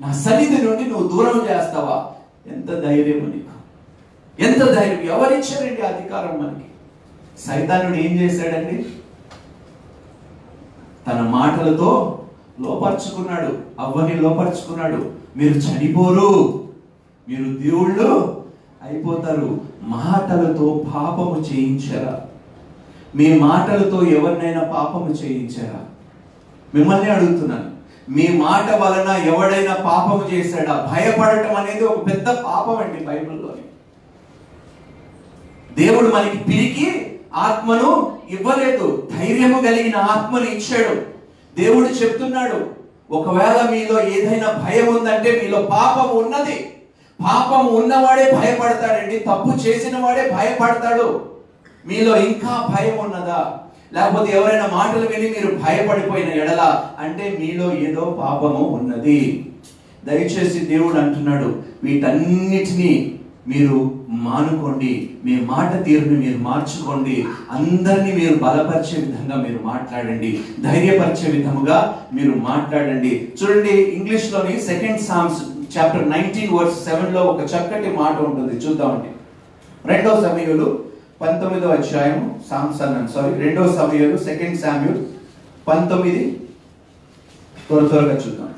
నా సన్నిధి నుండి నువ్వు దూరం చేస్తావా? ఎంత ధైర్యం నీకు? ఎంత ధైర్యం? ఎవరిచ్చారండి అధికారం మనకి? సైతానుడు ఏం చేశాడండి? తన మాటలతో లోపరుచుకున్నాడు అవ్వని లోపరుచుకున్నాడు. మీరు చనిపోరు. మీరు దేవుళ్ళు అయిపోతారు. మాటలతో పాపము చేయించరా. మీ మాటలతో ఎవరినైనా పాపము చేయించరా? మిమ్మల్ని అడుగుతున్నాను. మీ మాట వలన ఎవడైనా పాపము చేశాడా? భయపడటం అనేది ఒక పెద్ద పాపం అండి బైబిల్లోని. దేవుడు మనకి పిరికి ఆత్మను ఇవ్వలేదు. ధైర్యము కలిగిన ఆత్మను ఇచ్చాడు. దేవుడు చెప్తున్నాడు ఒకవేళ మీలో ఏదైనా భయం ఉందంటే మీలో పాపం ఉన్నది. పాపం ఉన్నవాడే భయపడతాడండి. తప్పు చేసిన వాడే భయపడతాడు. మీలో ఇంకా భయం ఉన్నదా? లేకపోతే ఎవరైనా మాటలు విని మీరు భయపడిపోయిన ఎడల అంటే మీలో ఏదో పాపము ఉన్నది. దయచేసి దేవుడు అంటున్నాడు వీటన్నిటినీ మీరు మానుకోండి మీ మాట తీరుని మీరు మార్చుకోండి అందరినీ మీరు బలపరిచే విధంగా మీరు మాట్లాడండి ధైర్యపరిచే విధముగా మీరు మాట్లాడండి. చూడండి ఇంగ్లీష్లోని second Psalms chapter nineteen verse సెవెన్లో ఒక చక్కటి మాట ఉంటుంది. చూద్దామండి. రెండో సమయంలో పంతొమ్మిదో అధ్యాయం సాంగ్స్ అన్నాను సారీ రెండో సమయంలో సెకండ్ సామ్యూల్ పంతొమ్మిది త్వర త్వరగా చూద్దాం.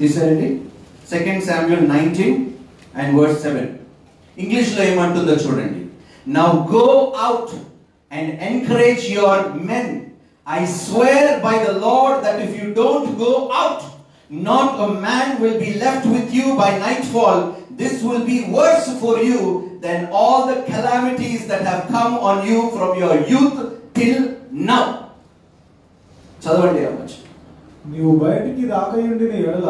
తీసారండి second Samuel nineteen and verse seven ఇంగ్లీష్లో ఏమంటుందో చూడండి now go out and encourage your men I swear by the Lord that if you don't go out not a man will be left with you by nightfall this will be worse for you then all the calamities that have come on you from your youth till now చదవండి అవ్వచ్చు నీవు బయటికి రాకయుండిన ఎడల.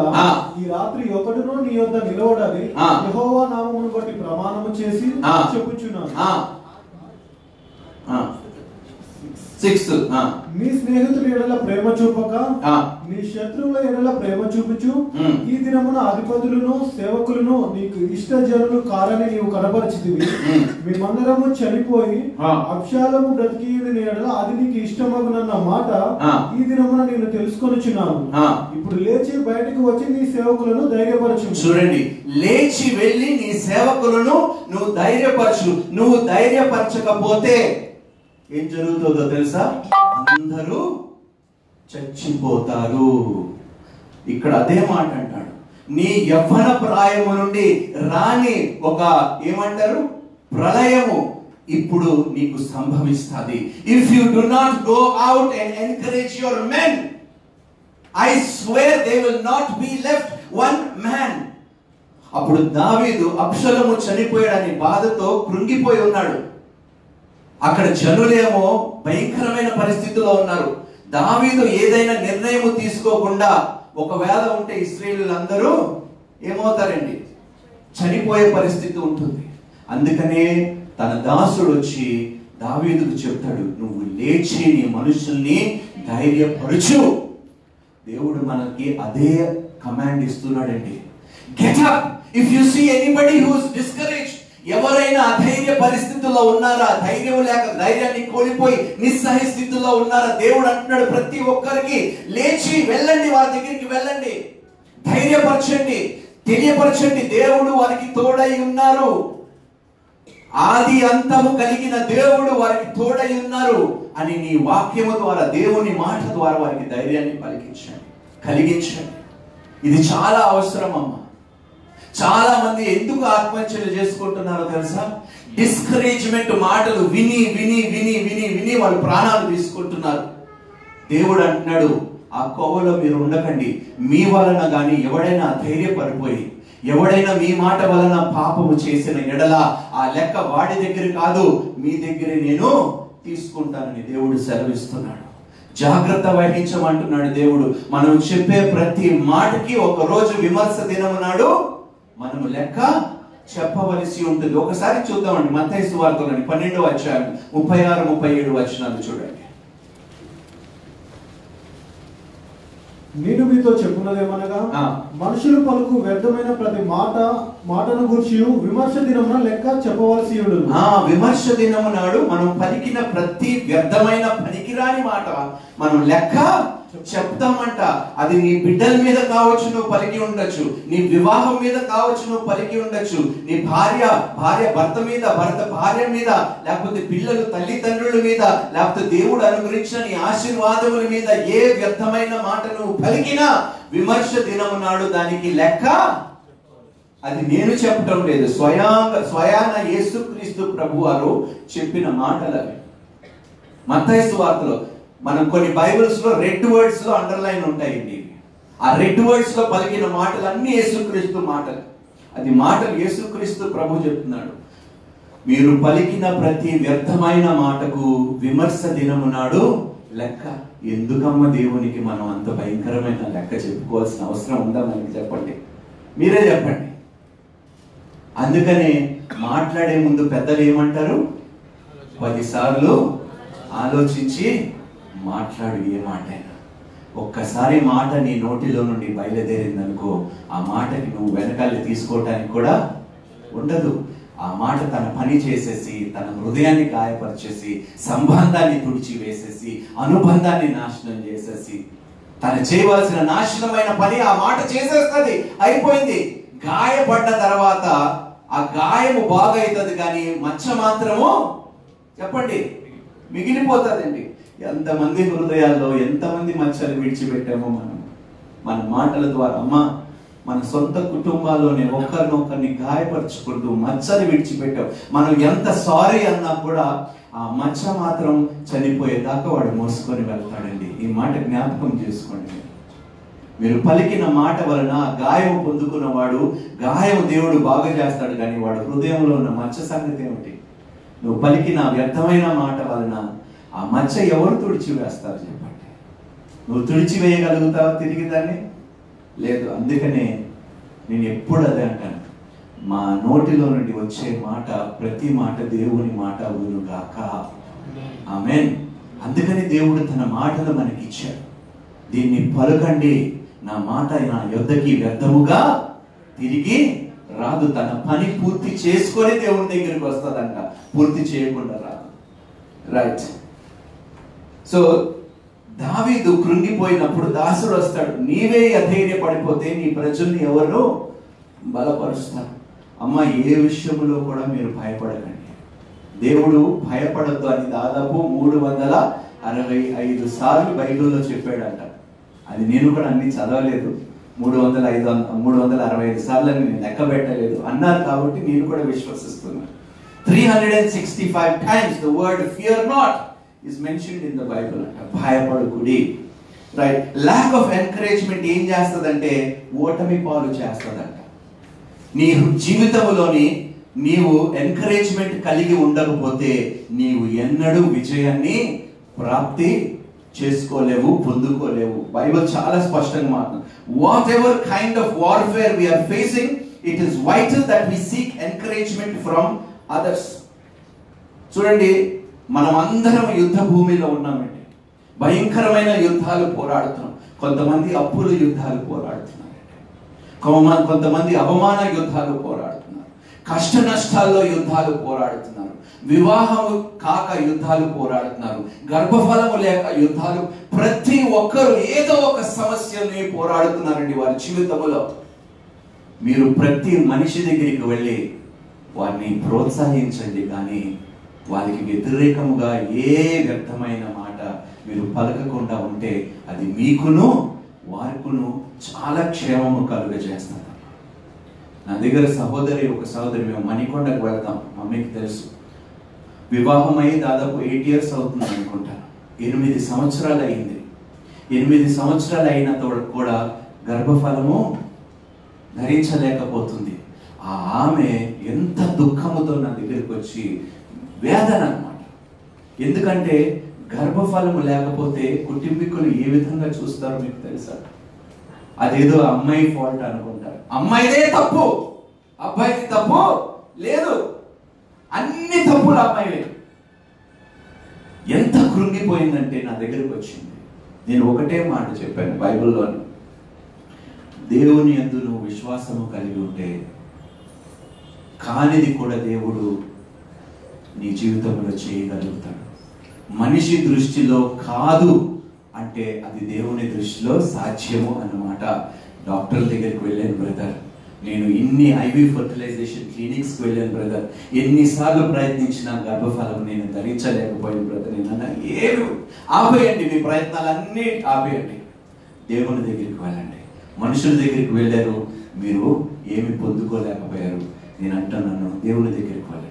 ఈ రాత్రి ఒకడును నీ యొద్ద నిలవడని. యెహోవా నామమును బట్టి ప్రమాణము చేసి ఆ. చెప్పుచున్నాను సిక్స్త్ నీ స్నేహితుల ఎడల ప్రేమ చూపక. నీ శత్రువుల ఎడల ప్రేమ చూపుచు. ఈ దినమున అధిపతులను సేవకులను నీకు ఇష్టజనులు కారని నీవు కనపరిచితివి ఉమ్. మేమందరము చనిపోయి. అక్షాలము బ్రతికియుడిన ఎడల అది నీకు ఇష్టమగునన్న మాట. ఈ దినమున నేను తెలుసుకొనిచున్నాను. ఇప్పుడు లేచి బయటకు వచ్చి నీ సేవకులను ధైర్యపరచు చూడండి లేచి వెళ్ళి నీ సేవకులను నువ్వు ధైర్యపరచు నువ్వు ధైర్యపరచకపోతే ఏం జరుగుతుందో తెలుసా? అందరూ చచ్చిపోతారు. ఇక్కడ అదే మాట అంటాడు. నీ యవ్వన ప్రాయము నుండి రాని ఒక ఏమంటారు? ప్రళయము ఇప్పుడు నీకు సంభవిస్తుంది. If you do not go out and encourage your men I swear they will not be left one man అప్పుడు దావీదు అప్షలము చనిపోయాడని బాధతో కృంగిపోయి ఉన్నాడు. అక్కడ జనులేమో భయంకరమైన పరిస్థితిలో ఉన్నారు. దావీదు ఏదైనా నిర్ణయం తీసుకోకుండా ఒకవేళ ఉంటే ఇస్రాయేళ్ళందరూ ఏమవుతారండి? చనిపోయే పరిస్థితి ఉంటుంది. అందుకనే తన దాసుడు వచ్చి దావీదుకు చెప్తాడు నువ్వు లేచి నీ మనుషుల్ని ధైర్యపరచు. దేవుడు మనకి అదే command ఇస్తున్నాడండి. Get up if you see anybody whose discourage ఎవరైనా అధైర్య పరిస్థితుల్లో ఉన్నారా? ధైర్యం లేక ధైర్యాన్ని కోల్పోయి నిస్సహ స్థితిలో ఉన్నారా? దేవుడు అంటున్నాడు ప్రతి ఒక్కరికి లేచి వెళ్ళండి వారి దగ్గరికి వెళ్ళండి. ధైర్యపరచండి తెలియపరచండి. దేవుడు వారికి తోడై ఉన్నారు. ఆది అంతము కలిగిన దేవుడు వారికి తోడై ఉన్నారు అని నీ వాక్యము ద్వారా దేవుని మాట ద్వారా వారికి ధైర్యాన్ని పలికించండి. కలిగించండి. ఇది చాలా అవసరం అమ్మా చాలా మంది ఎందుకు ఆత్మహత్యలు చేసుకుంటున్నారో తెలుసా? డిస్కరేజ్మెంట్ మాటలు విని విని విని విని విని వాళ్ళు ప్రాణాలు తీసుకుంటున్నారు. దేవుడు అంటున్నాడు ఆ కోవలో మీరు ఉండకండి. మీ వలన కానీ ఎవడైనా ధైర్యపడిపోయి ఎవడైనా మీ మాట వలన పాపము చేసిన ఎడల ఆ లెక్క వాడి దగ్గర కాదు మీ దగ్గరే నేను తీసుకుంటానని దేవుడు సెలవిస్తున్నాడు. జాగ్రత్త వహించమంటున్నాడు దేవుడు. మనం చెప్పే ప్రతి మాటకి ఒక రోజు విమర్శ దినము మనము లెక్క చెప్పవలసి ఉంటుంది. ఒకసారి చూద్దామండి. మత్తయి వార్తలోని పన్నెండో అధ్యాయం ముప్పై ఆరు ముప్పై ఏడు వచనాలు చూడండి. నేను మీతో చెప్పున్నదేమనగా. మనుషులు పలుకు వ్యర్థమైన ప్రతి మాట మాటను గురించి విమర్శ దినమున లెక్క చెప్పవలసి ఆ విమర్శ దినము నాడు మనం పలికిన ప్రతి వ్యర్థమైన పనికిరాని మాట మనం లెక్క చెప్తామంట. అది నీ బిడ్డల మీద కావచ్చు నువ్వు పలికి ఉండొచ్చు. నీ వివాహం మీద కావచ్చు నువ్వు పలికి ఉండొచ్చు. నీ భార్య భార్య భర్త మీద భర్త భార్య మీద లేకపోతే పిల్లలు తల్లిదండ్రుల మీద లేకపోతే దేవుడు అనుగ్రహించిన నీ ఆశీర్వాదముల మీద ఏ వ్యర్థమైన మాట నువ్వు పలికినా విమర్శ దినము నాడు దానికి లెక్క అది నేను చెప్పటం లేదు. స్వయాంగ స్వయాన యేసుక్రీస్తు ప్రభు వారు చెప్పిన మాటలు అవి. మత్తయి వార్తలో మనం కొన్ని బైబిల్స్లో రెడ్ వర్డ్స్లో అండర్లైన్ ఉంటాయండి ఆ రెడ్ వర్డ్స్లో పలికిన మాటలు అన్ని యేసుక్రీస్తు మాటలు. అది మాటలు యేసుక్రీస్తు ప్రభు చెప్తున్నాడు. మీరు పలికిన ప్రతి వ్యర్థమైన మాటకు విమర్శ దినము నాడు లెక్క. ఎందుకమ్మ దేవునికి మనం అంత భయంకరమైన లెక్క చెప్పుకోవాల్సిన అవసరం ఉందా మనకి చెప్పండి. మీరే చెప్పండి. అందుకనే మాట్లాడే ముందు పెద్దలు ఏమంటారు? పదిసార్లు ఆలోచించి మాట్లాడు ఏ మాట అయినా. ఒక్కసారి మాట నీ నోటిలో నుండి బయలుదేరిందనుకో ఆ మాటకి నువ్వు వెనకాలి తీసుకోవటానికి కూడా ఉండదు. ఆ మాట తన పని చేసేసి తన హృదయాన్ని గాయపరిచేసి సంబంధాన్ని తుడిచి వేసేసి అనుబంధాన్ని నాశనం చేసేసి తను చేయవలసిన నాశనమైన పని ఆ మాట చేసేస్తుంది. అయిపోయింది. గాయపడ్డ తర్వాత ఆ గాయము బాగైతుంది కానీ మచ్చ మాత్రము చెప్పండి మిగిలిపోతుందండి. ఎంతమంది హృదయాల్లో ఎంతమంది మచ్చలు విడిచిపెట్టామో మనం. మన మాటల ద్వారా అమ్మ మన సొంత కుటుంబాల్లోనే ఒకరినొకరిని గాయపరుచుకుంటూ మచ్చలు విడిచిపెట్టాం. మనం ఎంత సారీ అన్నా కూడా ఆ మచ్చ మాత్రం చనిపోయేదాకా వాడు మోసుకొని వెళ్తాడండి. ఈ మాట జ్ఞాపకం చేసుకోండి. మీరు పలికిన మాట వలన గాయం పొందుకున్న వాడు గాయం దేవుడు బాగా చేస్తాడు కానీ వాడు హృదయంలో ఉన్న మచ్చ సంగతి ఏమిటి? నువ్వు పలికిన వ్యర్థమైన మాట వలన ఆ మచ్చ ఎవరు తుడిచి వేస్తారు చెప్పండి? నువ్వు తుడిచివేయగలుగుతావా తిరిగి దాన్ని? లేదు అందుకనే నేను ఎప్పుడు అదే అంటాను. మా నోటిలో నుండి వచ్చే మాట ప్రతి మాట దేవుని మాట గాక ఆమెన్. అందుకని దేవుడు తన మాటలు మనకి ఇచ్చాడు. దీన్ని పలుకండి నా మాట నా యొద్దకి వ్యర్థముగా తిరిగి రాదు. తన పని పూర్తి చేసుకొని దేవుని దగ్గరికి వస్తుందంట పూర్తి చేయకుండా రాదు. రైట్ సో దావీదు కృంగిపోయినప్పుడు దాసుడు వస్తాడు నీవే అధైర్య పడిపోతే నీ ప్రజల్ని ఎవరు బలపరుస్తారు? అమ్మ ఏ విషయంలో కూడా మీరు భయపడకండి. దేవుడు భయపడద్దు అని దాదాపు మూడు వందల అరవై ఐదు సార్లు బైబిల్లో చెప్పాడంట. అది నేను కూడా అన్ని చదవలేదు. మూడు వందల ఐదు వంద- మూడు వందల అరవై ఐదు సార్లు అని నేను లెక్క పెట్టలేదు. అన్నారు కాబట్టి నేను కూడా విశ్వసిస్తున్నాను three hundred and sixty five times the word fear not is mentioned in the Bible అంట భయపడుకుడి రైట్ ల్యాక్ ఆఫ్ ఎంకరేజ్మెంట్ ఏం చేస్తుందంటే ఓటమి పాలు చేస్తుందంట. నీ జీవితంలోని నీవు ఎంకరేజ్మెంట్ కలిగి ఉండకపోతే నీవు ఎన్నడూ విజయాన్ని ప్రాప్తి చేసుకోలేవు పొందుకోలేవు. బైబిల్ చాలా స్పష్టంగా మాట్లాడు whatever kind of warfare we are facing it is vital that we seek encouragement from others చూడండి మనం అందరం యుద్ధ భూమిలో ఉన్నామండి. భయంకరమైన యుద్ధాలు పోరాడుతున్నాం. కొంతమంది అప్పుల యుద్ధాలు పోరాడుతున్నారు. కొంతమంది అవమాన యుద్ధాలు పోరాడుతున్నారు. కష్ట నష్టాల్లో యుద్ధాలు పోరాడుతున్నారు. వివాహం కాక యుద్ధాలు పోరాడుతున్నారు. గర్భఫలము లేక యుద్ధాలు ప్రతి ఒక్కరు ఏదో ఒక సమస్యని పోరాడుతున్నారండి వారి జీవితంలో. మీరు ప్రతి మనిషి దగ్గరికి వెళ్ళి వారిని ప్రోత్సహించండి కానీ వారికి వ్యతిరేకముగా ఏ వ్యర్థమైన మాట మీరు పలకకుండా ఉంటే అది మీకును వారికును చాలా క్షేమము కలుగజేస్తుంది. నా దగ్గర సహోదరి ఒక సహోదరి మేము మణికొండకు వెళ్తాం. మమ్మీకి తెలుసు. వివాహమై దాదాపు ఎయిట్ ఇయర్స్ అవుతుంది అనుకుంటాను ఎనిమిది సంవత్సరాలు అయింది. ఎనిమిది సంవత్సరాలు అయిన కూడా గర్భఫలము ధరించలేకపోతుంది. ఆ ఆమె ఎంత దుఃఖముతో నా దగ్గరికి వచ్చి వేదన అనమాట ఎందుకంటే గర్భఫలము లేకపోతే కుటుంబీకులు ఏ విధంగా చూస్తారో మీకు తెలుసా? అదేదో అమ్మాయి ఫాల్ట్ అనుకుంటారు. అమ్మాయిదే తప్పు అబ్బాయిది తప్పు లేదు. అన్ని తప్పులు అమ్మాయివే. ఎంత కృంగిపోయిందంటే నా దగ్గరకు వచ్చింది. నేను ఒకటే మాట చెప్పాను బైబిల్లోని. దేవుని యందు నువ్వు విశ్వాసము కలిగి ఉంటే కానిది కూడా దేవుడు నీ జీవితంలో చేయగలుగుతాడు. మనిషి దృష్టిలో కాదు అంటే అది దేవుని దృష్టిలో సాధ్యము అన్నమాట. డాక్టర్ దగ్గరికి వెళ్ళాను బ్రదర్. నేను ఇన్ని ఐవి ఫర్టిలైజేషన్ క్లినిక్స్కి వెళ్ళాను బ్రదర్. ఎన్నిసార్లు ప్రయత్నించినా గర్భఫలం నేను ధరించలేకపోయాను బ్రదర్. నేను ఏమి? ఆపేయండి మీ ప్రయత్నాలన్నీ ఆపేయండి. దేవుని దగ్గరికి వెళ్ళండి. మనుషుల దగ్గరికి వెళ్ళారు. మీరు ఏమి పొందుకోలేకపోయారు. నేను అంటున్నాను దేవుని దగ్గరికి వెళ్ళండి.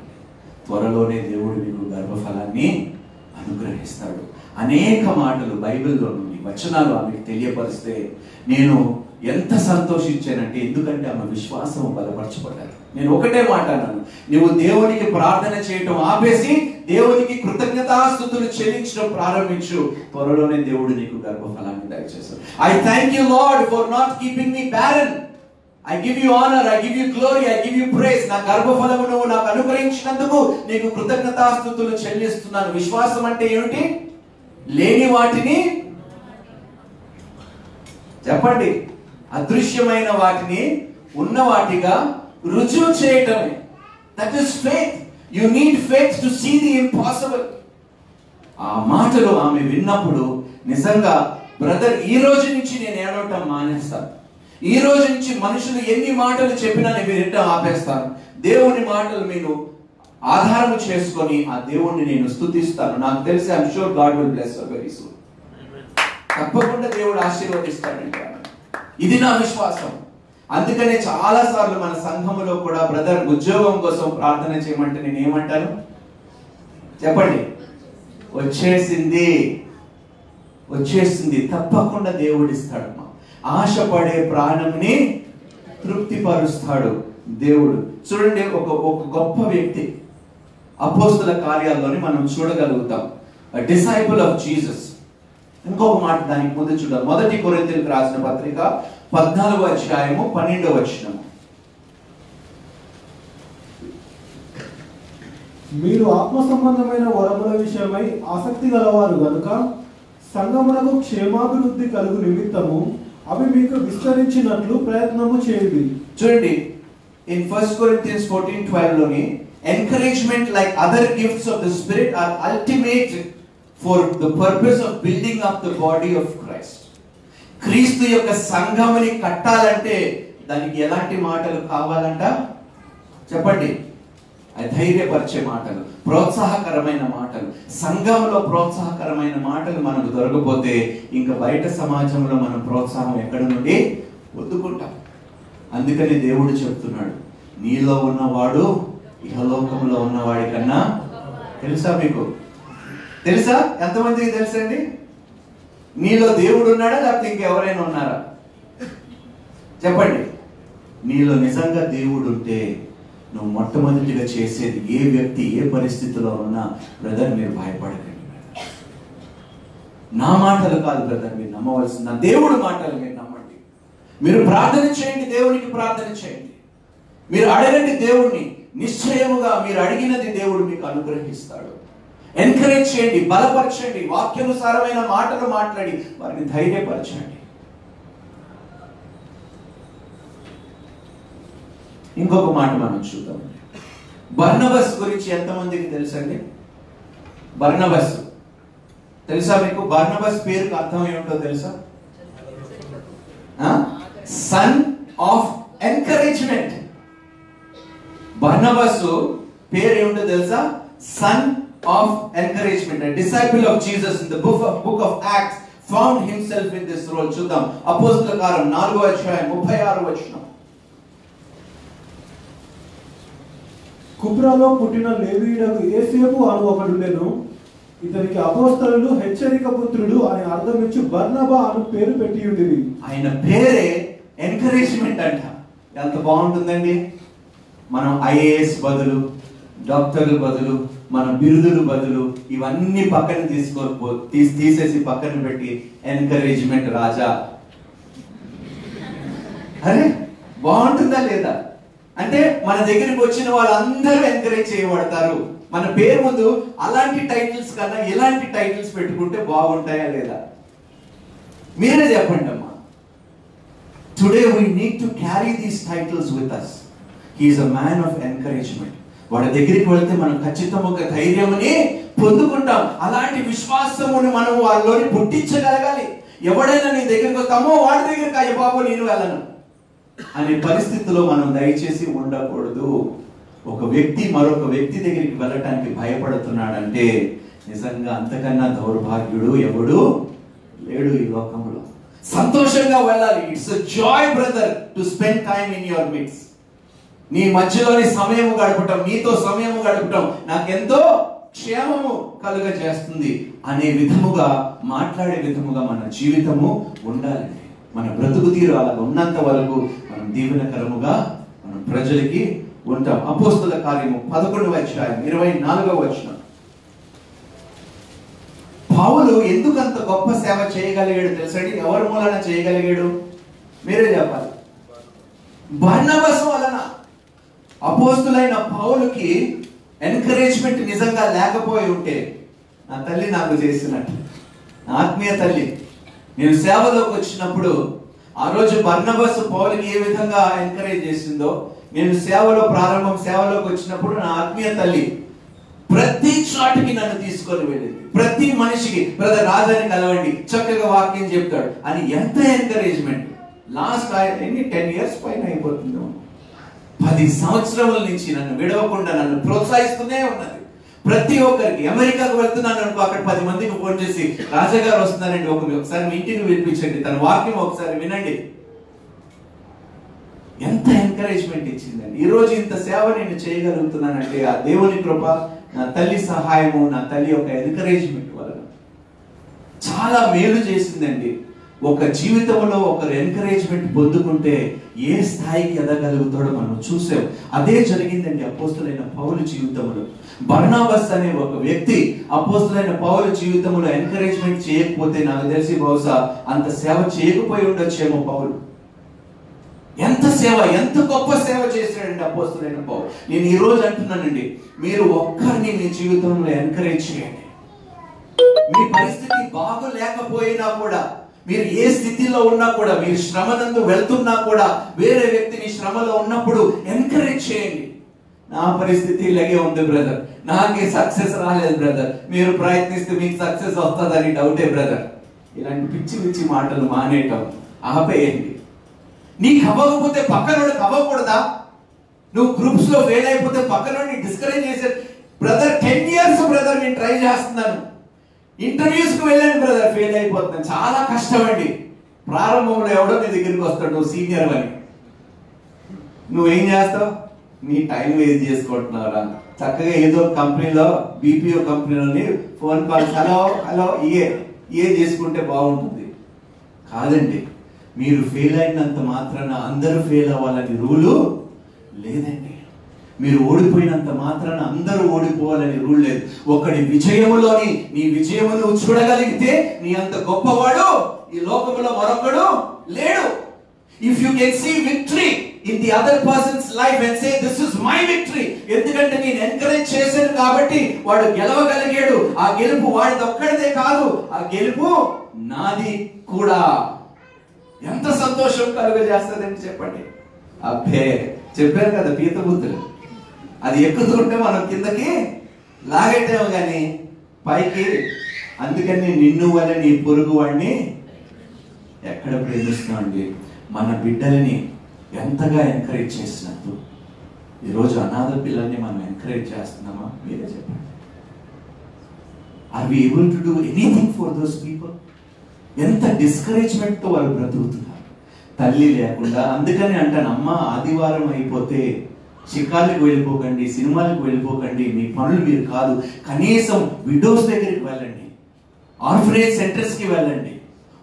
త్వరలోనే దేవుడు మీకు గర్భఫలాన్ని అనుగ్రహిస్తాడు. అనేక మాటలు బైబిల్లో నుండి వచనాలు ఆమెకు తెలియపరిస్తే నేను ఎంత సంతోషించానంటే ఎందుకంటే ఆమె విశ్వాసం బలపరచబడ్డారు. నేను ఒకటే మాట అన్నాను నువ్వు దేవునికి ప్రార్థన చేయటం ఆపేసి దేవునికి కృతజ్ఞతాస్థుతులు చెల్లించడం ప్రారంభించు. త్వరలోనే దేవుడు నీకు గర్భఫలాన్ని దయచేస్తాడు. I thank you Lord for not keeping me balance I give you honour I give you glory I give you praise నా గర్భఫలము నువ్వు నాకు అనుగ్రహించినందుకు నీకు కృతజ్ఞతాస్థుతులు చెల్లిస్తున్నాను. విశ్వాసం అంటే ఏమిటి? లేని వాటిని చెప్పండి. అదృశ్యమైన వాటిని ఉన్న వాటిగా రుజువు చేయటమే. That is faith you need faith to see the impossible ఆ మాటలు ఆమె విన్నప్పుడు నిజంగా బ్రదర్ ఈ రోజు నుంచి నేను ఏడవటం మానేస్తాను. ఈ రోజు నుంచి మనుషులు ఎన్ని మాటలు చెప్పినా నేను వినటం ఆపేస్తాను దేవుని మాటలు మీరు ఆధారం చేసుకొని ఆ దేవుణ్ణి నేను స్తుతిస్తాను నాకు తెలిసి I'm sure God will bless very soon తప్పకుండా దేవుడు ఆశీర్వదిస్తాడండి ఇది నా విశ్వాసం. అందుకనే చాలా సార్లు మన సంఘములో కూడా బ్రదర్ ఉద్యోగం కోసం ప్రార్థన చేయమంటే నేను ఏమంటాను? చెప్పండి. వచ్చేసింది. వచ్చేసింది. తప్పకుండా దేవుడు ఇస్తాడమ్మా. ఆశపడే ప్రాణంని తృప్తిపరుస్తాడు దేవుడు. చూడండి ఒక ఒక గొప్ప వ్యక్తి అపోస్తుల కార్యాల్లోని మనం చూడగలుగుతాం. డిసైపుల్ ఆఫ్ జీసస్ ఇంకొక మాట దానికి ముందు చూడాలి మొదటి కొరింతలకు రాసిన పత్రిక పద్నాలుగో అధ్యాయము పన్నెండవ వచనము. మీరు ఆత్మ సంబంధమైన వరముల విషయమై ఆసక్తి గలవారు కనుక సంగమునకు క్షేమాభివృద్ధి కలుగు నిమిత్తము అవి మీకు విస్తరించినట్లు ప్రయత్నము చేయండి. చూడండి in first Corinthians fourteen ట్వెల్వ్లోని encouragement like other gifts of the spirit are ultimate for the purpose of building of the body of Christ క్రీస్తు యొక్క సంఘముని కట్టాలంటే దానికి ఎలాంటి మాటలు కావాలంట? చెప్పండి. ధైర్యపరిచే మాటలు ప్రోత్సాహకరమైన మాటలు. సంఘంలో ప్రోత్సాహకరమైన మాటలు మనకు దొరకపోతే ఇంకా బయట సమాజంలో మనం ప్రోత్సాహం ఎక్కడి నుండి వద్దుకుంటాం అందుకని దేవుడు చెప్తున్నాడు నీలో ఉన్నవాడు ఇహలోకంలో ఉన్నవాడి కన్నా తెలుసా మీకు? తెలుసా? ఎంతమందికి తెలుసండి? నీలో దేవుడు ఉన్నాడా లేకపోతే ఇంకెవరైనా ఉన్నారా? చెప్పండి. నీలో నిజంగా దేవుడు ఉంటే నువ్వు మొట్టమొదటిగా చేసేది ఏ వ్యక్తి ఏ పరిస్థితిలో ఉన్నా బ్రదర్ మీరు భయపడకండి నా మాటలు కాదు బ్రదర్ మీరు నమ్మవలసిన నా దేవుడు మాటలు మీరు నమ్మండి. మీరు ప్రార్థన చేయండి దేవునికి ప్రార్థన చేయండి. మీరు అడగండి దేవుణ్ణి. నిశ్చయముగా మీరు అడిగినది దేవుడు మీకు అనుగ్రహిస్తాడు. ఎంకరేజ్ చేయండి బలపరచండి వాక్యానుసారమైన మాటలు మాట్లాడి వారిని ధైర్యపరచండి. ఇంకొక మాట మనం చూద్దాం. బర్ణబస్ గురించి ఎంతమందికి తెలుసండి? బర్ణబస్ తెలుసా మీకు? బర్ణబస్ పేరుకు అర్థం ఏమిటో తెలుసా? సన్ ఆఫ్ ఎంకరేజ్మెంట్ బర్ణబస్ పేరు ఏమిటో తెలుసా? Son of encouragement disciple of Jesus in the book of book of Acts found himself in this role చూద్దాం. అపోస్తుల కారం నాలుగో అధ్యాయం ముప్పై ఆరు వచ్చినాం కుబ్రాలో పుట్టిన లేవీయుడకు ఏసేపు అను ఒకడుండెను ఇతనికి అపోస్తలు హెచ్చరిక పుత్రుడు అని అర్థం ఇచ్చి బర్నబా అను పేరు పెట్టి ఉండేది ఆయన పేరే ఎంకరేజ్మెంట్ అంట. ఎంత బాగుంటుందండి? మనం ఐఏఎస్ బదులు డాక్టర్లు బదులు మన బిరుదులు బదులు ఇవన్నీ పక్కన తీసుకోకపో తీసి తీసేసి పక్కన పెట్టి ఎంకరేజ్మెంట్ రాజా. అరే బాగుంటుందా లేదా? అంటే మన దగ్గరికి వచ్చిన వాళ్ళందరూ ఎంకరేజ్ చేయబడతారు. మన పేరు ముందు అలాంటి టైటిల్స్ కన్నా ఇలాంటి టైటిల్స్ పెట్టుకుంటే బాగుంటాయా లేదా? మీరే చెప్పండి అమ్మా. Today we need to carry these titles with us he's a man of encouragement వాడి దగ్గరికి వెళ్తే మనం ఖచ్చితంగా ఒక ధైర్యముని పొందుకుంటాం. అలాంటి విశ్వాసముని మనం వాళ్ళలోని పుట్టించగలగాలి. ఎవడైనా నీ దగ్గరికి వస్తామో వాడి దగ్గరికి అయ్య బాబు నేను వెళ్ళను. అనే పరిస్థితిలో మనం దయచేసి ఉండకూడదు. ఒక వ్యక్తి మరొక వ్యక్తి దగ్గరికి వెళ్ళటానికి భయపడుతున్నాడంటే నిజంగా అంతకన్నా దౌర్భాగ్యుడు ఎవడు లేడు ఈ లోకంలో. సంతోషంగా వెళ్ళాలి. It's joy brother to spend time in your midst నీ మధ్యలోని సమయం గడపటం నీతో సమయం గడపటం నాకెంతో క్షేమము కలుగ చేస్తుంది అనే విధముగా మాట్లాడే విధముగా మన జీవితము ఉండాలండి మన బ్రతుకు తీరు అలాగ ఉన్నంత వరకు మనం దీవెనకరముగా మనం ప్రజలకి ఉంటాం. అపోస్తుల కార్యము పదకొండవ అధ్యాయం ఇరవై నాలుగవ వచ్చిన పావులు ఎందుకంత గొప్ప సేవ చేయగలిగాడు తెలుసండి? ఎవరి మూలన చేయగలిగాడు? మీరే చెప్పాలి. బర్ణబస్ వలన అపోస్తులైన పావులకి ఎంకరేజ్మెంట్ నిజంగా లేకపోయి ఉంటే నా తల్లి నాకు చేసినట్టు. నా ఆత్మీయ తల్లి నేను సేవలోకి వచ్చినప్పుడు ఆ రోజు బర్ణబస్ పౌలుకి ఏ విధంగా ఎంకరేజ్ చేసిందో నేను సేవలో ప్రారంభం సేవలోకి వచ్చినప్పుడు నా ఆత్మీయ తల్లి ప్రతి చాటుకి నన్ను తీసుకొని వెళ్ళింది. ప్రతి మనిషికి బ్రదర్ రాజాని కలవండి చక్కగా వాక్యం చెప్తాడు అని ఎంత ఎంకరేజ్మెంట్ లాస్ట్ ఎన్ని? టెన్ ఇయర్స్ పైన అయిపోతుందో పది సంవత్సరముల నుంచి నన్ను విడవకుండా నన్ను ప్రోత్సహిస్తూనే ఉన్నది. ప్రతి ఒక్కరికి. అమెరికాకు వెళ్తున్నాను అనుకో అక్కడ పది మందికి ఫోన్ చేసి రాజాగారు వస్తున్నారండి ఒక ఒకసారి మీ ఇంటిని వినిపించండి తన వాక్యం ఒకసారి వినండి. ఎంత ఎంకరేజ్మెంట్ ఇచ్చిందండి. ఈ రోజు ఇంత సేవ నేను చేయగలుగుతున్నానంటే ఆ దేవుని కృప నా తల్లి సహాయము నా తల్లి యొక్క ఎంకరేజ్మెంట్ వలన. చాలా మేలు చేసిందండి. ఒక జీవితంలో ఒకరు ఎంకరేజ్మెంట్ పొందుకుంటే ఏ స్థాయికి ఎదగలుగుతాడో మనం చూసాం. అదే జరిగిందండి అపోస్తులైన పౌలు జీవితంలో. బర్నాబస్ అనే ఒక వ్యక్తి అపోస్తులైన పౌల జీవితంలో ఎంకరేజ్మెంట్ చేయకపోతే నాకు తెలిసి బహుశా అంత సేవ చేయకపోయి ఉండొచ్చేమో పౌలు. ఎంత సేవ ఎంత గొప్ప సేవ చేశాడండి అపోస్తులైన పౌలు. నేను ఈ రోజు అంటున్నానండి మీరు ఒక్కరిని మీ జీవితంలో ఎంకరేజ్ చేయండి. మీ పరిస్థితి బాగోలేకపోయినా కూడా మీరు ఏ స్థితిలో ఉన్నా కూడా మీరు శ్రమనందు వెళ్తున్నా కూడా వేరే వ్యక్తిని శ్రమలో ఉన్నప్పుడు ఎంకరేజ్ చేయండి. నా పరిస్థితి ఇలాగే ఉంది బ్రదర్ నాకే సక్సెస్ రాలేదు బ్రదర్ మీరు ప్రయత్నిస్తే మీకు సక్సెస్ వస్తుందని డౌటే బ్రదర్ ఇలాంటి పిచ్చి పిచ్చి మాటలు మానేయటం ఆపేయండి. నీకు అవ్వకపోతే పక్కనోడికి అవ్వకూడదా? నువ్వు గ్రూప్స్లో ఫెయిల్ అయిపోతే పక్కనోడిని డిస్కరేజ్ చేసే బ్రదర్ టెన్ ఇయర్స్ బ్రదర్ నేను ట్రై చేస్తున్నాను. ఇంటర్వ్యూస్కి వెళ్ళాను బ్రదర్ ఫెయిల్ అయిపోతున్నాను. చాలా కష్టం అండి ప్రారంభంలో ఎవడో నీ దగ్గరికి వస్తాడు నువ్వు సీనియర్ అని నువ్వేం చేస్తావు? నీ టైం వేస్ట్ చేసుకుంటున్నావురా. చక్కగా ఏదో కంపెనీలో బీపీఓ కంపెనీలోని ఫోన్ కాల్స్ హలో హలో ఇయే ఏ చేసుకుంటే బాగుంటుంది. కాదండి మీరు ఫెయిల్ అయినంత మాత్రాన అందరూ ఫెయిల్ అవ్వాలని రూలు లేదండి. మీరు ఓడిపోయినంత మాత్రాన అందరూ ఓడిపోవాలని రూల్ లేదు. ఒకడి విజయములోని నీ విజయము నువ్వు చూడగలిగితే నీ అంత గొప్పవాడు ఈ లోకంలో మరొకడు లేడు. If you can see victory in the other person's life and say this is my victory ఎందుకంటే నేను ఎంకరేజ్ చేశాను కాబట్టి వాడు గెలవగలిగాడు. ఆ గెలుపు వాడిది ఒక్కడిదే కాదు ఆ గెలుపు నాది కూడా. ఎంత సంతోషం కలుగజేస్తుందని చెప్పండి. అబ్బే చెప్పారు కదా పీతబుద్ధులు. అది ఎక్కుతుంటే మనం కిందకి లాగెట్టాము కానీ పైకి. అందుకని నిన్ను వల్ల నీ పొరుగు వాడిని ఎక్కడ ప్రేమిస్తున్నామండి? మన బిడ్డలని ఎంతగా ఎంకరేజ్ చేసినట్టు. ఈరోజు అనాథ పిల్లల్ని మనం ఎంకరేజ్ చేస్తున్నామా? మీరే చెప్పండి. Are we able to do anything for those people ఎంత డిస్కరేజ్మెంట్తో వాళ్ళు బ్రతుకుతున్నారు? తల్లి లేకుండా అందుకని అంటాను అమ్మ ఆదివారం అయిపోతే షికార్లకు వెళ్ళిపోకండి సినిమాలకు వెళ్ళిపోకండి మీ పనులు మీరు కాదు. కనీసం విడోస్ దగ్గరికి వెళ్ళండి ఆర్ఫనేజ్ సెంటర్స్కి వెళ్ళండి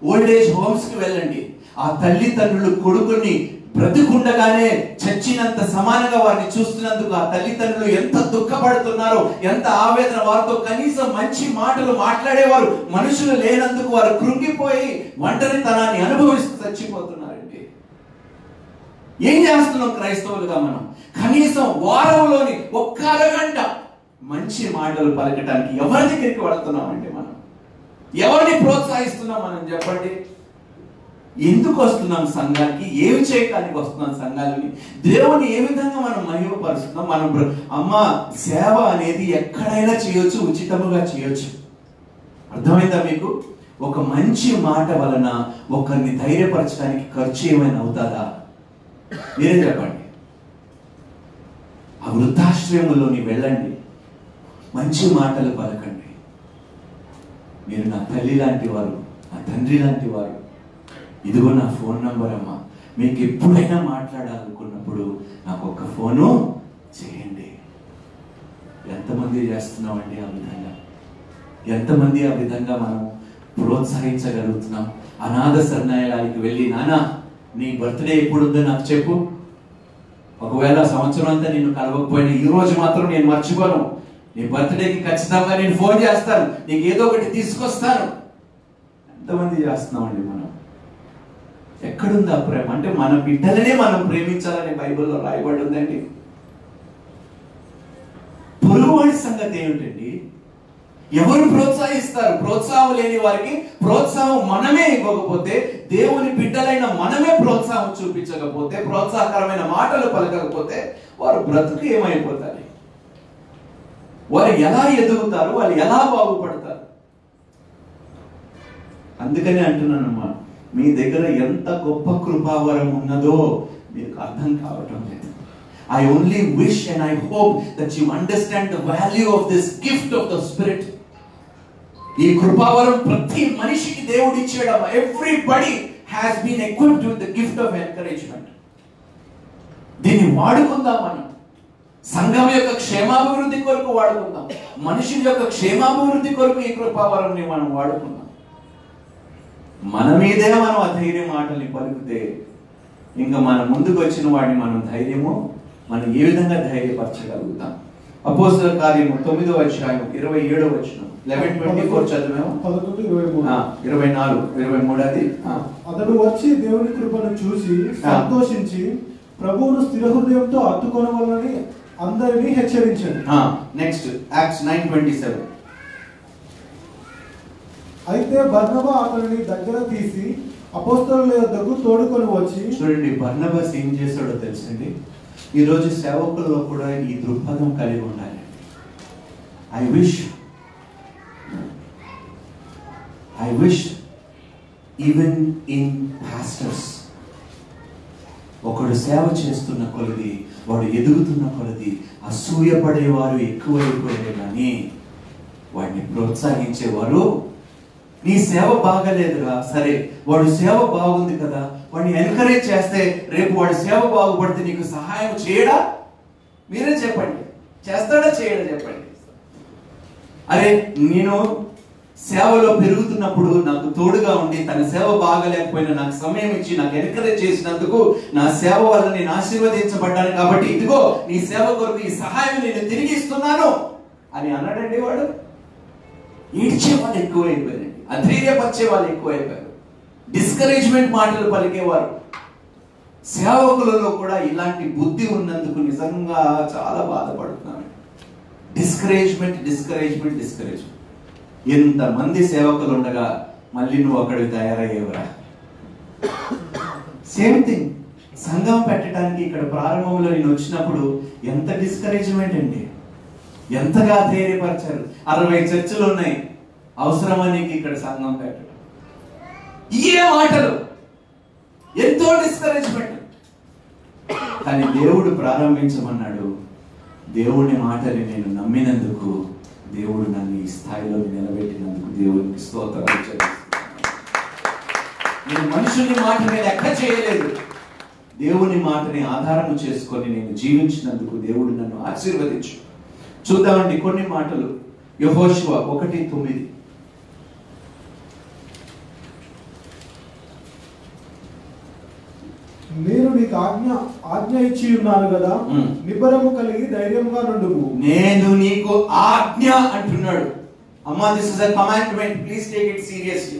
ఓల్డ్ ఏజ్ హోమ్స్కి వెళ్ళండి. ఆ తల్లిదండ్రులు కొడుకుని బ్రతికుండగానే చచ్చినంత సమానంగా వారిని చూస్తున్నందుకు ఆ తల్లిదండ్రులు ఎంత దుఃఖపడుతున్నారో ఎంత ఆవేదన వారితో కనీసం మంచి మాటలు మాట్లాడేవారు మనుషులు లేనందుకు వారు కృంగిపోయి ఒంటరితనాన్ని అనుభవిస్తూ చచ్చిపోతున్నారు. ఏం చేస్తున్నాం క్రైస్తవులుగా మనం? కనీసం వారంలోని ఒక్క అరగంట మంచి మాటలు పలకటానికి ఎవరి దగ్గరికి వెళుతున్నామండి మనం? ఎవరిని ప్రోత్సహిస్తున్నాం మనం చెప్పండి? ఎందుకు వస్తున్నాం సంఘానికి? ఏమి చేయడానికి వస్తున్నాం సంఘాలని? దేవుని ఏ విధంగా మనం మహిమపరుస్తున్నాం? మనం అమ్మ సేవ అనేది ఎక్కడైనా చేయొచ్చు ఉచితముగా చేయొచ్చు. అర్థమైందా మీకు? ఒక మంచి మాట వలన ఒకరిని ధైర్యపరచడానికి ఖర్చు ఏమైనా అవుతుందా? మీరే చెప్పండి? ఆ వృద్ధాశ్రయంలోని వెళ్ళండి. మంచి మాటలు పలకండి. మీరు నా తల్లి లాంటి వారు నా తండ్రి లాంటి వారు. ఇదిగో నా ఫోన్ నంబర్ అమ్మా. మీకు ఎప్పుడైనా మాట్లాడాలనుకున్నప్పుడు నాకు ఒక ఫోను చేయండి. ఎంతమంది చేస్తున్నామండి ఆ విధంగా? ఎంతమంది ఆ విధంగా మనం ప్రోత్సహించగలుగుతున్నాం? అనాథ సర్ణాయాలకి వెళ్ళి నానా నీ బర్త్డే ఎప్పుడుందో నాకు చెప్పు. ఒకవేళ సంవత్సరం అంతా నేను కలవకపోయినా ఈ రోజు మాత్రం నేను మర్చిపోను. నీ బర్త్డేకి ఖచ్చితంగా నేను ఫోన్ చేస్తాను. నీకు ఏదో ఒకటి తీసుకొస్తాను. ఎంతమంది చేస్తున్నామండి మనం? ఎక్కడుంది ఆ ప్రేమ? అంటే మన బిడ్డలనే మనం ప్రేమించాలని బైబిల్లో రాయబడి ఉందండి. పొరుగువాడి సంగతి ఏమిటండి ఎవరు ప్రోత్సహిస్తారు? ప్రోత్సాహం లేని వారికి ప్రోత్సాహం మనమే ఇవ్వకపోతే దేవుని బిడ్డలైన మనమే ప్రోత్సాహం చూపించకపోతే ప్రోత్సాహకరమైన మాటలు పలకకపోతే వారు బ్రతుకు ఏమైపోతారు? వారు ఎలా ఎదుగుతారు? వాళ్ళు ఎలా బాగుపడతారు? అందుకనే అంటున్నానమ్మా మీ దగ్గర ఎంత గొప్ప కృపావరం ఉన్నదో మీకు అర్థం కావటం లేదు. I only wish and I hope that you understand the value of this gift of the spirit ఈ కృపావరం ప్రతి మనిషికి దేవుడు ఇచ్చేయడం. Everybody has been equipped with the gift of encouragement దీన్ని వాడుకుందాం మనం సంఘం యొక్క క్షేమాభివృద్ధి కొరకు వాడుకుందాం. మనుషుల యొక్క క్షేమాభివృద్ధి కొరకు ఈ కృపావరంని మనం వాడుకుందాం. మన మీదే మనం అధైర్య మాటల్ని పలుకుతే ఇంకా మన ముందుకు వచ్చిన వాడిని మనం ధైర్యము మనం ఏ విధంగా ధైర్యపరచగలుగుతాం? అపోస్తుల కార్యము తొమ్మిదో అధ్యాయం ఇరవై ఏడో వచ్చిన లెవెన్ ట్వంటీ ఫోర్ చదివాము. పదకొండు ఇరవై మూడు. ఇరవై నాలుగు ఇరవై మూడు అది. అతడు వచ్చి దేవుని కృపను చూసి సంతోషించి ప్రభువును స్థిర హృదయంతో అత్తుకొనవలని అందరినీ హెచ్చరించాడు. Next Acts nine twenty seven అయితే బర్నబా అతనిని దగ్గర తీసి అపోస్తలుల యొద్దకు తోడుకొని వచ్చి చూడండి బర్నబస్ ఏం చేశాడో తెలుసండి? ఈరోజు సేవకుల్లో కూడా ఈ దృక్పథం కలిగి ఉండాలి. I wish I wish even in pastors ఒకడు సేవ చేస్తున్న కొలది వాడు ఎదుగుతున్న కొలది అసూయపడేవారు ఎక్కువైపోయారు కానీ వాడిని ప్రోత్సహించేవారు నీ సేవ బాగలేదురా సరే వాడు సేవ బాగుంది కదా వాడిని ఎంకరేజ్ చేస్తే రేపు వాడి సేవ బాగుపడితే నీకు సహాయం చేయడా? మీరే చెప్పండి. చేస్తాడా చేయడా చెప్పండి. అరే నేను సేవలో పెరుగుతున్నప్పుడు నాకు తోడుగా ఉండి తన సేవ బాగలేకపోయినా నాకు సమయం ఇచ్చి నాకు ఎన్కరేజ్ చేసినందుకు నా సేవ వల్ల నేను ఆశీర్వదించబడ్డాను కాబట్టి ఇదిగో నీ సేవ కొరకు ఈ సహాయం నేను తిరిగి ఇస్తున్నాను అని అన్నాడండి వాడు. ఈడ్చే వాళ్ళు ఎక్కువైపోయారండి అధైర్యపరిచే వాళ్ళు ఎక్కువైపోయారు. డిస్కరేజ్మెంట్ మాటలు పలికేవారు. సేవకులలో కూడా ఇలాంటి బుద్ధి ఉన్నందుకు నిజంగా చాలా బాధపడుతున్నాను. డిస్కరేజ్మెంట్ డిస్కరేజ్మెంట్ డిస్కరేజ్మెంట్ ఎంతమంది సేవకులు ఉండగా మళ్ళీ నువ్వు అక్కడికి తయారయ్యేవరా? సేమ్ థింగ్ సంఘం పెట్టడానికి ఇక్కడ ప్రారంభంలో నేను వచ్చినప్పుడు ఎంత డిస్కరేజ్మెంట్ అండి. ఎంతగా ధైర్యపరిచారు. అరవై చర్చలు ఉన్నాయి. అవసరమా నీకు ఇక్కడ సంఘం పెట్టడం? ఏ మాటలు? ఎంతో డిస్కరేజ్మెంట్ కానీ దేవుడు ప్రారంభించమన్నాడు. దేవుని మాటని నేను నమ్మినందుకు దేవుడు నన్ను ఈ స్థాయిలో నిలబెట్టినందుకు దేవునికి స్తోత్రాలు చెల్లిస్తున్నాను. నేను మనుషుని నేను ఎక్కడ చేయలేదు. దేవుని మాటని ఆధారము చేసుకొని నేను జీవించినందుకు దేవుడు నన్ను ఆశీర్వదించు. చూద్దామండి కొన్ని మాటలు. యహోశివ ఒకటి తొమ్మిది. నేను నీకు ఆజ్ఞ ఆజ్ఞ ఇచ్చి ఉన్నాను కదా. నిబ్బరము కలిగి ధైర్యంగా నుండుము. నేను నీకు ఆజ్ఞ అంటున్నాడు. అమ్మా this is a commandment please take it seriously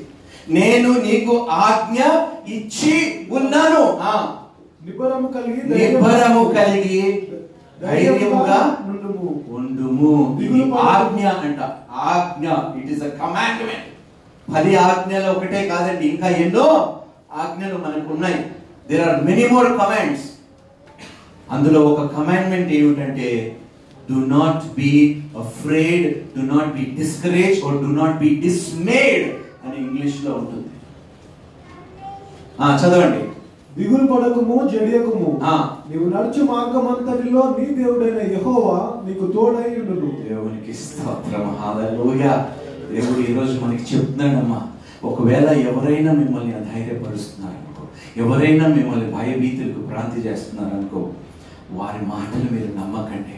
నేను నీకు ఆజ్ఞ ఇచ్చి ఉన్నాను. ఆ. నిబ్బరము కలిగి నిబ్బరము కలిగి ధైర్యముగా నుండుము. ఉండుము. ఆజ్ఞ అంట. ఆజ్ఞ ఇట్ ఇస్ అ కమాండ్మెంట్ పది ఆజ్ఞలు ఒకటే కాదండి ఇంకా ఎన్నో ఆజ్ఞలు మనకు ఉన్నాయి. There are many more commands అందులో ఒక కమాండ్మెంట్ ఏమిటంటే do not be afraid do not be discourage or do not be dismayed అని ఇంగ్లీష్లో ఉంటుంది. ఆ చదవండి. దిగులు పడకము జడియకము. నీవు నడుచు మార్గమంతటిలో నీ దేవుడైన యెహోవా నీకు తోడై ఉండును. దేవునికి స్తోత్రం. హల్లెలూయా. దేవుడు ఈ రోజు మనకి చెప్తున్నాడమ్మా. ఒకవేళ ఎవరైనా మిమ్మల్ని అధైర్యపరుస్తున్నారు ఎవరైనా మిమ్మల్ని భయభీతులకు భ్రాంతి చేస్తున్నారనుకో వారి మాటలు మీరు నమ్మకండి.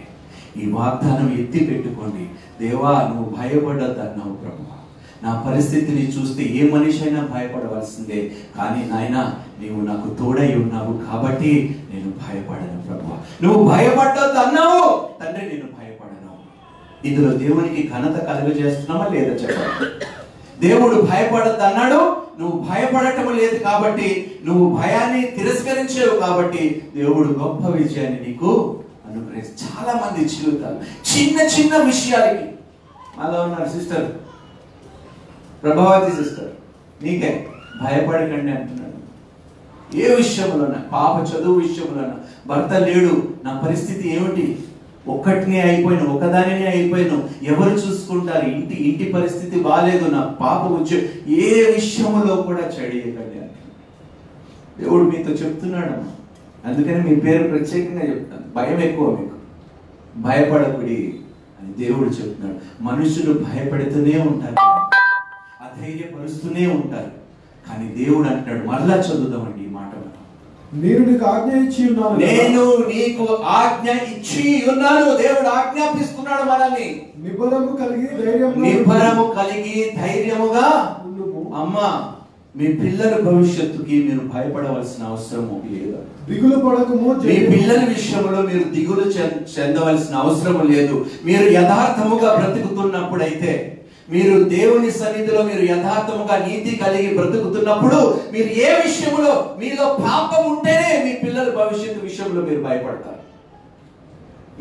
ఈ వాగ్దానం ఎత్తి పెట్టుకోండి. దేవా నువ్వు భయపడద్దు అన్నావు ప్రభు. నా పరిస్థితిని చూస్తే ఏ మనిషి అయినా భయపడవలసిందే. కానీ నాయన నీవు నాకు తోడై ఉన్నావు కాబట్టి నేను భయపడను ప్రభు. నువ్వు భయపడ్డొద్దు అన్నావు తండ్రి నేను భయపడను. ఇందులో దేవునికి ఘనత కలుగజేస్తున్నామా లేదా చెప్పండి? దేవుడు భయపడద్దు అన్నాడు నువ్వు భయపడటం లేదు కాబట్టి నువ్వు భయాన్ని తిరస్కరించావు కాబట్టి దేవుడు గొప్ప విజయాన్ని నీకు అనుగ్రహించి చాలా మంది జీవితాలు చిన్న చిన్న విషయాలకి. అలా ఉన్నారు సిస్టర్. ప్రభావతి సిస్టర్ నీకే భయపడకండి అంటున్నాడు. ఏ విషయంలోనా పాప చదువు విషయంలోనా భర్త లేడు నా పరిస్థితి ఏమిటి? ఒక్కటిని అయిపోయిన ఒకదానినే అయిపోయాను. ఎవరు చూసుకుంటారు? ఇంటి ఇంటి పరిస్థితి బాగాలేదు నా పాప వచ్చి ఏ విషయంలో కూడా చెడియకండి. దేవుడు మీతో చెప్తున్నాడమ్మా. అందుకని మీ పేరు ప్రత్యేకంగా చెప్తాను. భయం ఎక్కువ మీకు. భయపడకుడి అని దేవుడు చెప్తున్నాడు. మనుషులు భయపడుతూనే ఉంటారు. అధైర్యపరుస్తూనే ఉంటారు. కానీ దేవుడు అంటున్నాడు మరలా చదువుదామండి. నేను నీకు ఆజ్ఞ ఇచ్చి ఉన్నాను. నేను నీకు ఆజ్ఞ ఇచ్చి ఉన్నాను. దేవుడు ఆజ్ఞాపిస్తున్నాడు మనల్ని. నిబ్బరము కలిగి ధైర్యంగా నిబ్బరము కలిగి ధైర్యముగా. అమ్మా మీ పిల్లల భవిష్యత్తుకి మీరు భయపడవలసిన అవసరం లేదు. దిగులు పడకము మీ పిల్లల విషయంలో మీరు దిగులు చెంద- చెందవలసిన అవసరం లేదు. మీరు యథార్థముగా బ్రతుకుతున్నప్పుడైతే మీరు దేవుని సన్నిధిలో మీరు యథార్థముగా నీతి కలిగి బ్రతుకుతున్నప్పుడు మీరు ఏ విషయంలో మీలో పాపం ఉంటేనే మీ పిల్లల భవిష్యత్తు విషయంలో మీరు భయపడతారు.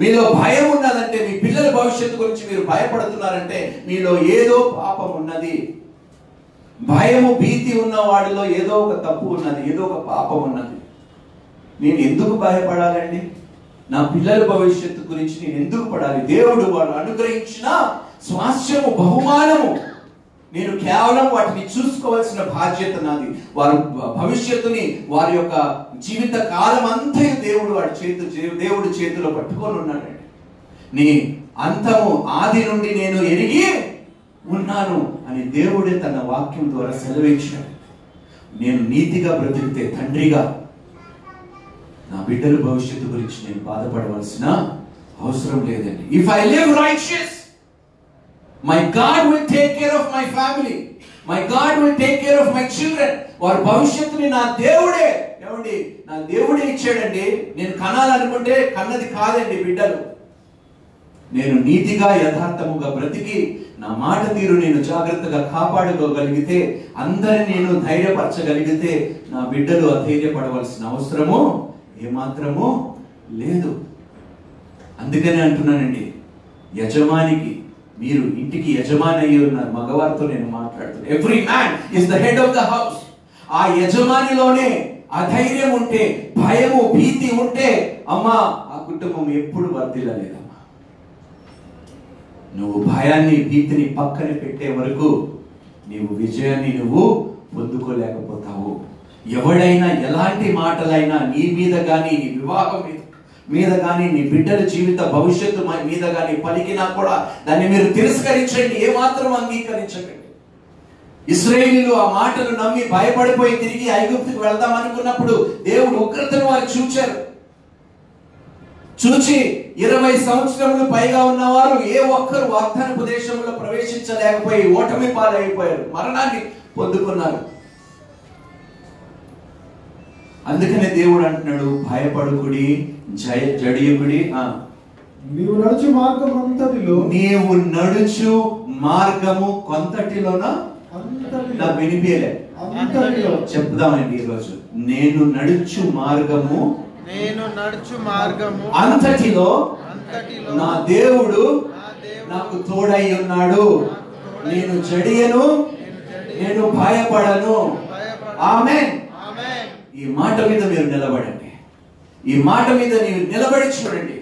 మీలో భయం ఉన్నదంటే మీ పిల్లల భవిష్యత్తు గురించి మీరు భయపడుతున్నారంటే మీలో ఏదో పాపం ఉన్నది. భయము భీతి ఉన్న వాడిలో ఏదో ఒక తప్పు ఉన్నది ఏదో ఒక పాపం ఉన్నది. నేను ఎందుకు భయపడాలండి? నా పిల్లల భవిష్యత్తు గురించి నేను ఎందుకు పడాలి? దేవుడు వాడు అనుగ్రహించిన స్వాస్థ్యము బహుమానము. నేను కేవలం వాటిని చూసుకోవాల్సిన బాధ్యత నాది. వారి భవిష్యత్తుని వారి యొక్క జీవిత కాలం అంతా దేవుడు వాడి చేతు దేవుడి చేతిలో పట్టుకొని ఉన్నాడండి. నీ అంతము ఆది నుండి నేను ఎరిగి ఉన్నాను అని దేవుడే తన వాక్యం ద్వారా సెలవించాడు నేను నీతిగా బ్రతికితే తండ్రిగా నా బిడ్డల భవిష్యత్తు గురించి నేను బాధపడవలసిన అవసరం లేదండి. If I live righteous my God will take care of my family my God will take care of my children వారి భవిష్యత్తుని నా దేవుడే. ఏమండి? నా దేవుడే ఇచ్చాడండి. నేను కనాలనుకుంటే కన్నది కాదండి బిడ్డలు. నేను నీతిగా యథార్థముగా బ్రతికి నా మాట తీరు నేను జాగ్రత్తగా కాపాడుకోగలిగితే అందరిని నేను ధైర్యపరచగలిగితే నా బిడ్డలు అధైర్యపడవలసిన అవసరము ఏమాత్రము లేదు. అందుకనే అంటున్నానండి యజమానికి మీరు ఇంటికి యజమాని అయ్యి ఉన్నారు మగవారితో నేను మాట్లాడుతున్నాను every man is the head of the house ఆ యజమానిలోనే అధైర్యం ఉంటే భయము భీతి ఉంటే అమ్మా ఆ కుటుంబం ఎప్పుడు వర్ధిల్లలేదమ్మా. నువ్వు భయాన్ని భీతిని పక్కన పెట్టే వరకు నీవు విజయాన్ని నువ్వు పొందుకోలేకపోతావు. ఎవడైనా ఎలాంటి మాటలైనా నీ మీద కానీ నీ వివాహం మీద మీద కానీ నీ బిడ్డల జీవిత భవిష్యత్తు మీద కానీ పలికినా కూడా దాన్ని మీరు తిరస్కరించండి ఏమాత్రం అంగీకరించకండి. ఇస్రాయేలీలు ఆ మాటలు నమ్మి భయపడిపోయి తిరిగి ఐగుప్తికి వెళ్దాం అనుకున్నప్పుడు దేవుడు ఉగ్రతను వారు చూచారు. చూచి ఇరవై సంవత్సరములు పైగా ఉన్నవారు ఏ ఒక్కరు వాగ్దానపు దేశంలో ప్రవేశించలేకపోయి ఓటమి పాలైపోయారు. మరణాన్ని పొందుకున్నారు. అందుకనే దేవుడు అంటున్నాడు భయపడుకుడి జయ జడియుకుడి. ఆ, నీవు నడుచు మార్గం అంతటిలో నీవు నడుచు మార్గము కొంతటిలోన అంతటిలో. నాకు వినిపించలే అంతటిలో. చెప్దామండి ఈరోజు. నేను నడుచు మార్గము నేను నడుచు మార్గము అంతటిలో అంతటిలో నా దేవుడు నా దేవుడు నాకు తోడై ఉన్నాడు. నేను జడియను నేను భయపడను. ఆమె ఆమేన్. ఈ మాట మీద మీరు నిలబడండి. ఈ మాట మీద మీరు నిలబడి చూడండి.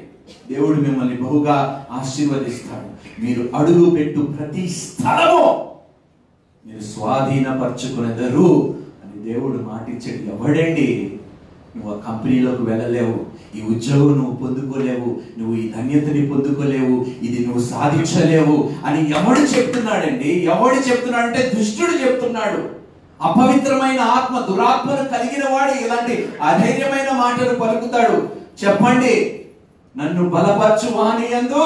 దేవుడు మిమ్మల్ని బహుగా ఆశీర్వదిస్తాడు. మీరు అడుగు పెట్టు ప్రతి స్థలము మీరు స్వాధీనపరచుకునేదరు అని దేవుడు మాటిచ్చాడు. ఎవడండి? నువ్వు ఆ కంపెనీలోకి వెళ్ళలేవు. ఈ ఉద్యోగం నువ్వు పొందుకోలేవు. నువ్వు ఈ ధన్యతని పొందుకోలేవు. ఇది నువ్వు సాధించలేవు అని ఎవడు చెప్తున్నాడండి? ఎవడు చెప్తున్నాడంటే దుష్టుడు చెప్తున్నాడు. అపవిత్రమైన ఆత్మ దురాత్మను కలిగిన వాడు ఇలాంటి అధైర్యమైన మాటలు పలుకుతాడు. చెప్పండి నన్ను బలపరచు వానియందు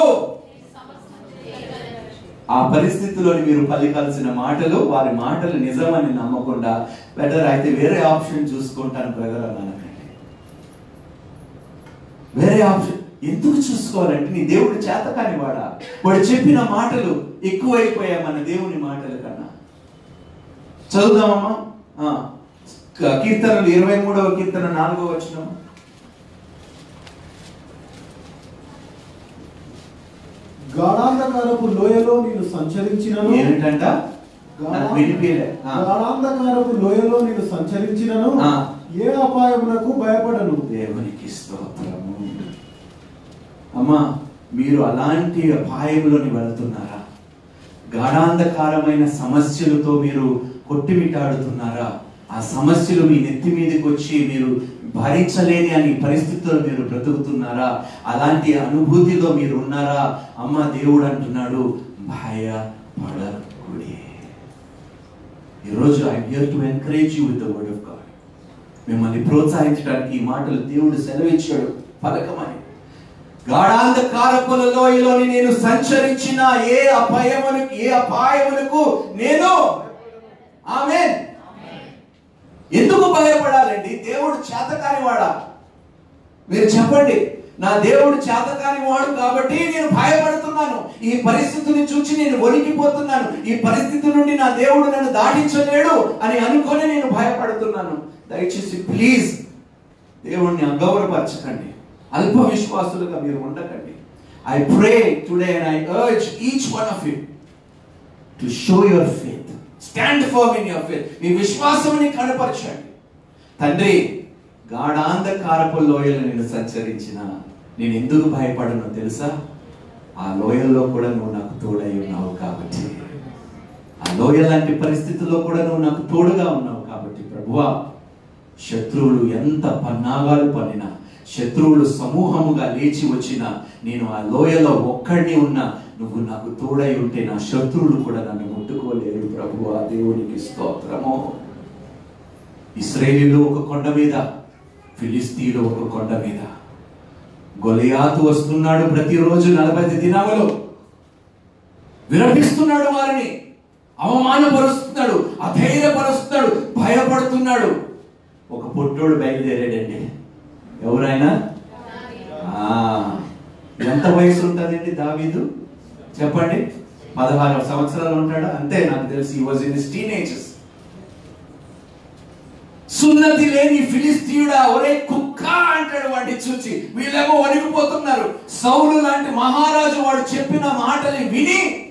ఆ పరిస్థితిలోని మీరు పలికాల్సిన మాటలు వారి మాటలు నిజమని నమ్మకుండా బెటర్ అయితే వేరే ఆప్షన్ చూసుకుంటాను బ్రదర్ అన్నానండి వేరే ఆప్షన్ ఎందుకు చూసుకోవాలంటే నీ దేవుడు చేత కానివాడా వాడు చెప్పిన మాటలు ఎక్కువైపోయా మన దేవుని మాటలు చదువుదామమ్మా. కీర్తనలు ఇరవై మూడవ కీర్తన నాలుగో వచ్చిన గాఢాంధకారపు లోయలో నేను సంచరించినను. ఆ. గాఢాంధకారపు లోయలో నేను సంచరించినను. ఏ అపాయమునకు భయపడను? దేవునికి స్తోత్రము. అమ్మా మీరు అలాంటి అపాయంలోని వెళుతున్నారా? గాఢాంధకారమైన సమస్యలతో మీరు కొట్టిమిటాడుతున్నారా ఆ సమస్యలు మీ నెత్తి మీదకి వచ్చి మీరు భరించలేని అని పరిస్థితుల్లో మీరు బ్రతుకుతున్నారా? అలాంటి అనుభూతిలో మీరు ఉన్నారా అమ్మ దేవుడు అంటున్నాడు భయపడకుడి. ఈరోజు I here to encourage you with the word of God మిమ్మల్ని ప్రోత్సహించడానికి ఈ మాటలు దేవుడు సెలవిచ్చాడు పలకమని. గాఢాంధకారపుల లోయలోని నేను సంచరించిన ఏ అపాయమునకు ఏ అపాయమునకు నేను ఆమె ఎందుకు భయపడాలండి? దేవుడు చేతకాని వాడా మీరు చెప్పండి. నా దేవుడు చేతకాని వాడు కాబట్టి నేను భయపడుతున్నాను. ఈ పరిస్థితిని చూసి నేను వణికిపోతున్నాను ఈ పరిస్థితి నుండి నా దేవుడు నన్ను దాటించలేడు అని అనుకొని నేను భయపడుతున్నాను. దయచేసి ప్లీజ్ దేవుణ్ణి అగౌరవపరచకండి. అల్ప విశ్వాసులుగా మీరు ఉండకండి. I pray today and I urge each one of you to show your faith stand firm in your faith మీ విశ్వాసముని కనపరచండి. తండ్రి గాఢాంధకారపు లోయలు నేను సంచరించిన. నేను ఎందుకు భయపడను తెలుసా? ఆ లోయల్లో కూడా నువ్వు నాకు తోడై ఉన్నావు కాబట్టి. ఆ లోయ లాంటి పరిస్థితుల్లో కూడా నువ్వు నాకు తోడుగా ఉన్నావు కాబట్టి ప్రభువా శత్రువులు ఎంత పన్నాగాలు పన్నినా శత్రువులు సమూహముగా లేచి వచ్చినా నేను ఆ లోయలో ఒక్కడిని ఉన్నా నువ్వు నాకు తోడై ఉంటే నా శత్రువులు కూడా నన్ను ముట్టుకోలేరు ప్రభు ఆ దేవునికి స్తోత్రము. ఇస్రాయేలీలు ఒక కొండ మీద ఫిలిస్తీన్లు ఒక కొండ మీద. గొలియాతు వస్తున్నాడు ప్రతిరోజు నలభై దినములు విరపిస్తున్నాడు వారిని. అవమానపరుస్తున్నాడు అధైర్యపరుస్తున్నాడు భయపడుతున్నాడు. ఒక పొట్టోడు బయలుదేరాడండి. ఎవరైనా ఆ, ఎంత వయసు ఉంటుందండి దావీదు? చెప్పండి. పదహారు సంవత్సరాలు ఉంటాడు. అంతే నాకు తెలిసి ఈ వాజ్ ఇన్ టీనేజర్స్ సున్నతి లేని ఫిలిస్తీయుడా ఒరే కుక్క అంటాడు వాడిని చూచి. వీళ్ళేమో వణికిపోతున్నారు. సౌలు లాంటి మహారాజు వాడు చెప్పిన మాటలు విని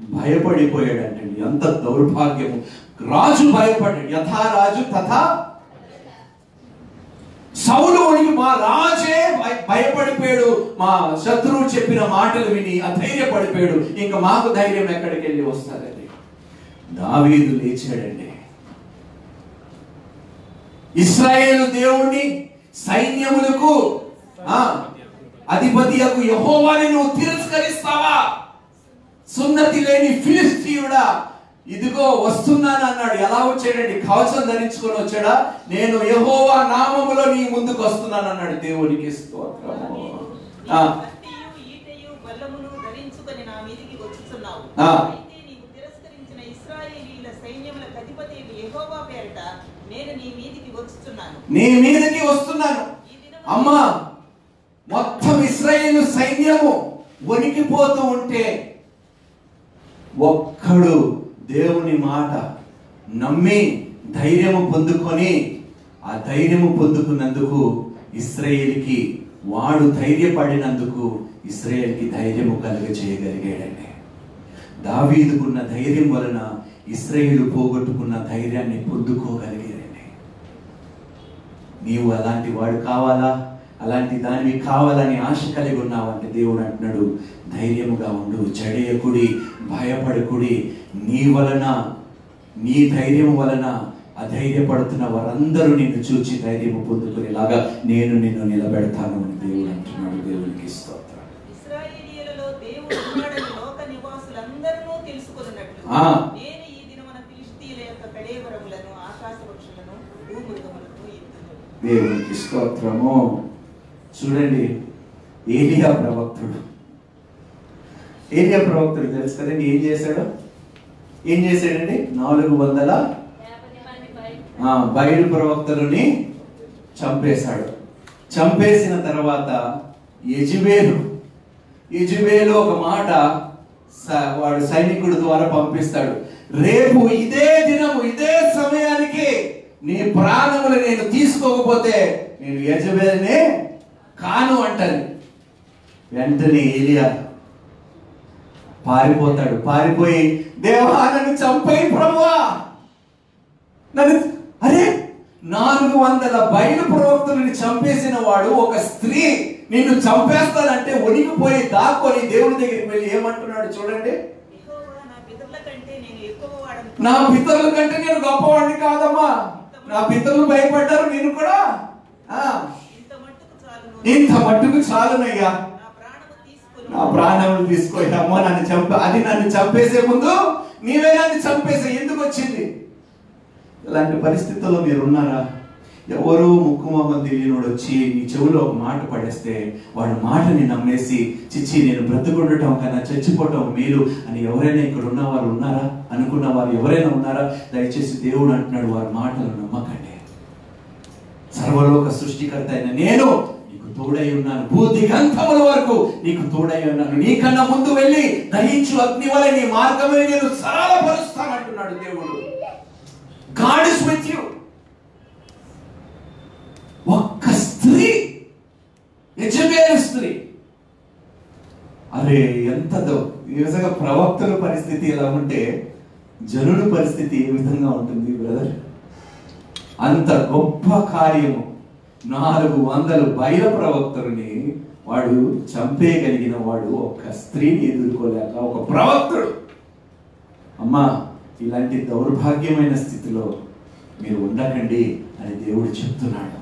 భయపడిపోయాడంటండి. ఎంత దౌర్భాగ్యము. రాజు భయపడ్డాడు. యథా రాజు తథా సౌలు వణికి మా రాజే భయపడిపోయాడు. మా శత్రువు చెప్పిన మాటలు విని అధైర్యపడిపోయాడు. ఇంకా మాకు ధైర్యం ఎక్కడికి వెళ్ళి వస్తారండి? దావీదు లేచాడండి. ఇస్రాయేల్ దేవుణ్ణి సైన్యములకు ఆ, అధిపతియకు యహోవాని నువ్వు తిరస్కరిస్తావా? సున్నతి లేని ఫిలిస్తీయుడా? ఇదిగో వస్తున్నాను అన్నాడు. ఎలా వచ్చాడండి? కవచం ధరించుకొని వచ్చాడా? నేను యహోవా నామములో నీ ముందుకు వస్తున్నాను అన్నాడు. దేవునికి నీ మీదకి వస్తున్నాను. అమ్మా మొత్తం ఇస్రాయేల్ సైన్యము వణికిపోతూ ఉంటే ఒక్కడు దేవుని మాట నమ్మి ధైర్యము పొందుకొని ఆ ధైర్యము పొందుకున్నందుకు ఇస్రాయేల్కి వాడు ధైర్యపడినందుకు ఇస్రాయేల్కి ధైర్యము కలుగ చేయగలిగాడండి. దావీదుకున్న ధైర్యం వలన ఇస్రాయేలు పోగొట్టుకున్న ధైర్యాన్ని పొందుకోగలిగారండి నీవు అలాంటి వాడు కావాలా? అలాంటి దానివి కావాలని ఆశ కలిగి ఉన్నావంటే దేవుడు అంటున్నాడు ధైర్యముగా ఉండు జడేయకుడి భయపడకుడి నీ వలన నీ ధైర్యం వలన అధైర్యపడుతున్న వారందరూ నిన్ను చూచి ధైర్యము పొందుకునేలాగా నేను నిన్ను నిలబెడతాను అని దేవుడు అంటున్నాడు. దేవునికి స్తోత్రం. దేవునికి స్తోత్రము. చూడండి ఏలియా ప్రవక్తుడు. ఏలియా ప్రవక్తుడు తెలుసు కదండి ఏం చేశాడు? ఏం చేశాడండి? నాలుగు వందల బయలు ప్రవక్తలని చంపేశాడు. చంపేసిన తర్వాత యజుబేలు యజుబేలు ఒక మాట స- వాడు సైనికుడి ద్వారా పంపిస్తాడు. రేపు ఇదే దినము ఇదే సమయానికి నీ ప్రాణములు నేను తీసుకోకపోతే నేను యజబేలనే కాను అంటది. వెంటనే ఏలియా పారిపోతాడు. పారిపోయి దేవా నన్ను చంపేయి ప్రభువా! నన్ను అరే నాలుగు వందల బయలు ప్రవక్తులను చంపేసిన వాడు ఒక స్త్రీ. నిన్ను చంపేస్తానంటే వణికిపోయి దాక్కొని దేవుడి దగ్గరికి వెళ్ళి ఏమంటున్నాడు చూడండి. నా పితరుల కంటే నేను గొప్పవాడిని కాదమ్మా. నా పితరులు భయపడ్డారు నేను కూడా. ఇంత మట్టుకు చాలునయ్యా. నా ప్రాణములు తీసుకోయి నన్ను చంప అది నన్ను చంపేసే ముందు నీవే నన్ను చంపేసే. ఎందుకు వచ్చింది? ఇలాంటి పరిస్థితుల్లో మీరు ఉన్నారా ఎవరో ముక్కు తెలియనోడు వచ్చి నీ చెవిలో ఒక మాట పడేస్తే వాడి మాటని నమ్మేసి చిచ్చి నేను బ్రతుకుండటం కన్నా చచ్చిపోవటం మేలు అని ఎవరైనా ఇక్కడ ఉన్న వారు ఉన్నారా? అనుకున్న వారు ఎవరైనా ఉన్నారా? దయచేసి దేవుడు అంటున్నాడు వారి మాటలు నమ్మకండి. సర్వలోక సృష్టికర్త అయిన నేను తోడై ఉన్నాను. భూదిగంతముల వరకు నీకు తోడై ఉన్నాను. నీకన్నా ముందు వెళ్ళి దహించు అగ్ని వలె నీ మార్గమే నేను సరళపరుస్తానంటున్నాడు దేవుడు. గాడ్ ఇస్ విత్ యు ఒక్క స్త్రీ యజబేలు స్త్రీ. అరే ఎంత దో- ఈ విధంగా ప్రవక్తల పరిస్థితి ఎలా ఉంటే జనుల పరిస్థితి ఏ విధంగా ఉంటుంది బ్రదర్? అంత గొప్ప కార్యము. నాలుగు వందల బయల ప్రవక్తలని వాడు చంపేయగలిగిన వాడు ఒక స్త్రీని ఎదుర్కోలేక ఒక ప్రవక్తుడు. అమ్మా ఇలాంటి దౌర్భాగ్యమైన స్థితిలో మీరు ఉండకండి అని దేవుడు చెప్తున్నాడు.